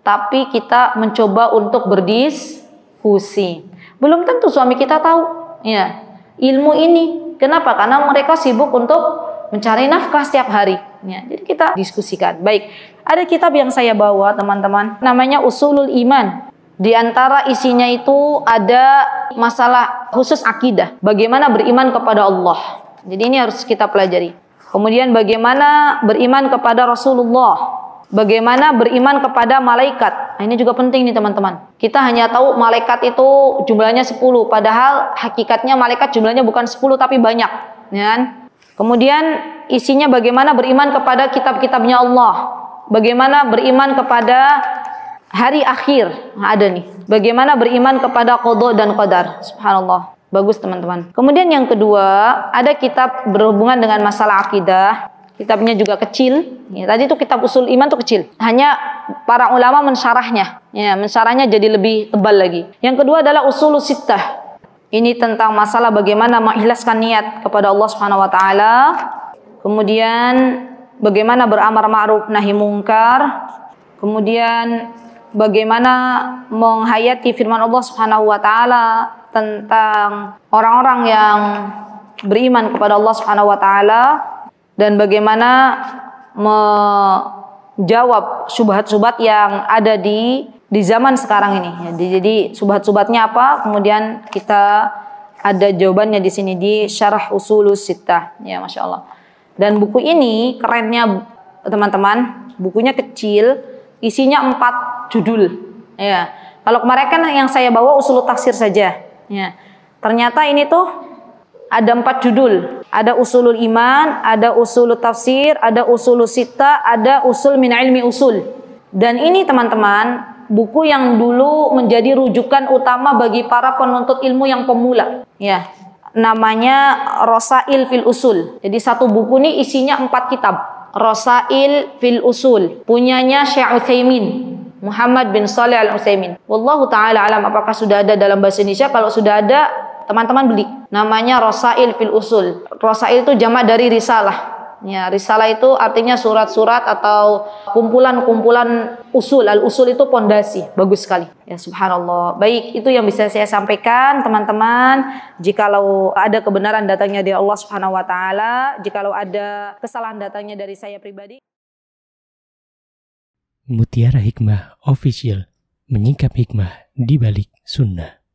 tapi kita mencoba untuk berdiskusi. Belum tentu suami kita tahu ya ilmu ini. Kenapa? Karena mereka sibuk untuk mencari nafkah setiap hari. Ya, jadi kita diskusikan. Baik, ada kitab yang saya bawa teman-teman, namanya Usulul Iman. Di antara isinya itu ada masalah khusus akidah. Bagaimana beriman kepada Allah. Jadi ini harus kita pelajari. Kemudian bagaimana beriman kepada Rasulullah. Bagaimana beriman kepada malaikat. Nah, ini juga penting nih teman-teman. Kita hanya tahu malaikat itu jumlahnya 10. Padahal hakikatnya malaikat jumlahnya bukan 10 tapi banyak. Ya kan? Kemudian isinya bagaimana beriman kepada kitab-kitabnya Allah. Bagaimana beriman kepada hari akhir. Nah, ada nih. Bagaimana beriman kepada kodok dan qadar. Subhanallah. Bagus teman-teman. Kemudian yang kedua, ada kitab berhubungan dengan masalah akidah. Kitabnya juga kecil. Ya, tadi itu kitab usul iman itu kecil. Hanya para ulama mensyarahnya. Ya, mensyarahnya jadi lebih tebal lagi. Yang kedua adalah usul sittah. Ini tentang masalah bagaimana mengikhlaskan niat kepada Allah Subhanahu wa taala. Kemudian bagaimana beramar ma'ruf nahi mungkar. Kemudian bagaimana menghayati firman Allah Subhanahu wa taala tentang orang-orang yang beriman kepada Allah Subhanahu wa taala dan bagaimana menjawab subhat-subhat yang ada di di zaman sekarang ini. Jadi, subhat-subhatnya apa? Kemudian kita ada jawabannya di sini di Syarah Usulus Sittah. Ya, masya Allah. Dan buku ini kerennya teman-teman, bukunya kecil, isinya empat judul. Ya, kalau kemarin kan yang saya bawa usul taksir saja. Ya, ternyata ini tuh ada empat judul. Ada usulul iman, ada usul tafsir, ada usul sita, ada usul min ilmi usul. Dan ini teman-teman, buku yang dulu menjadi rujukan utama bagi para penuntut ilmu yang pemula. Ya, namanya Rosail fil Usul. Jadi satu buku ini isinya empat kitab. Rosail fil Usul, punyanya Syekh Utsaimin. Muhammad bin Saleh Al Utsaimin. Wallahu taala alam apakah sudah ada dalam bahasa Indonesia? Kalau sudah ada, teman-teman beli. Namanya Rosail fil Usul. Rosail itu jamak dari risalah. Ya, risalah itu artinya surat-surat atau kumpulan-kumpulan usul. Al-usul itu pondasi. Bagus sekali. Ya, subhanallah. Baik, itu yang bisa saya sampaikan, teman-teman. Jikalau ada kebenaran datangnya dari Allah Subhanahu wa taala, jikalau ada kesalahan datangnya dari saya pribadi. Mutiara Hikmah Official menyingkap hikmah di balik sunnah.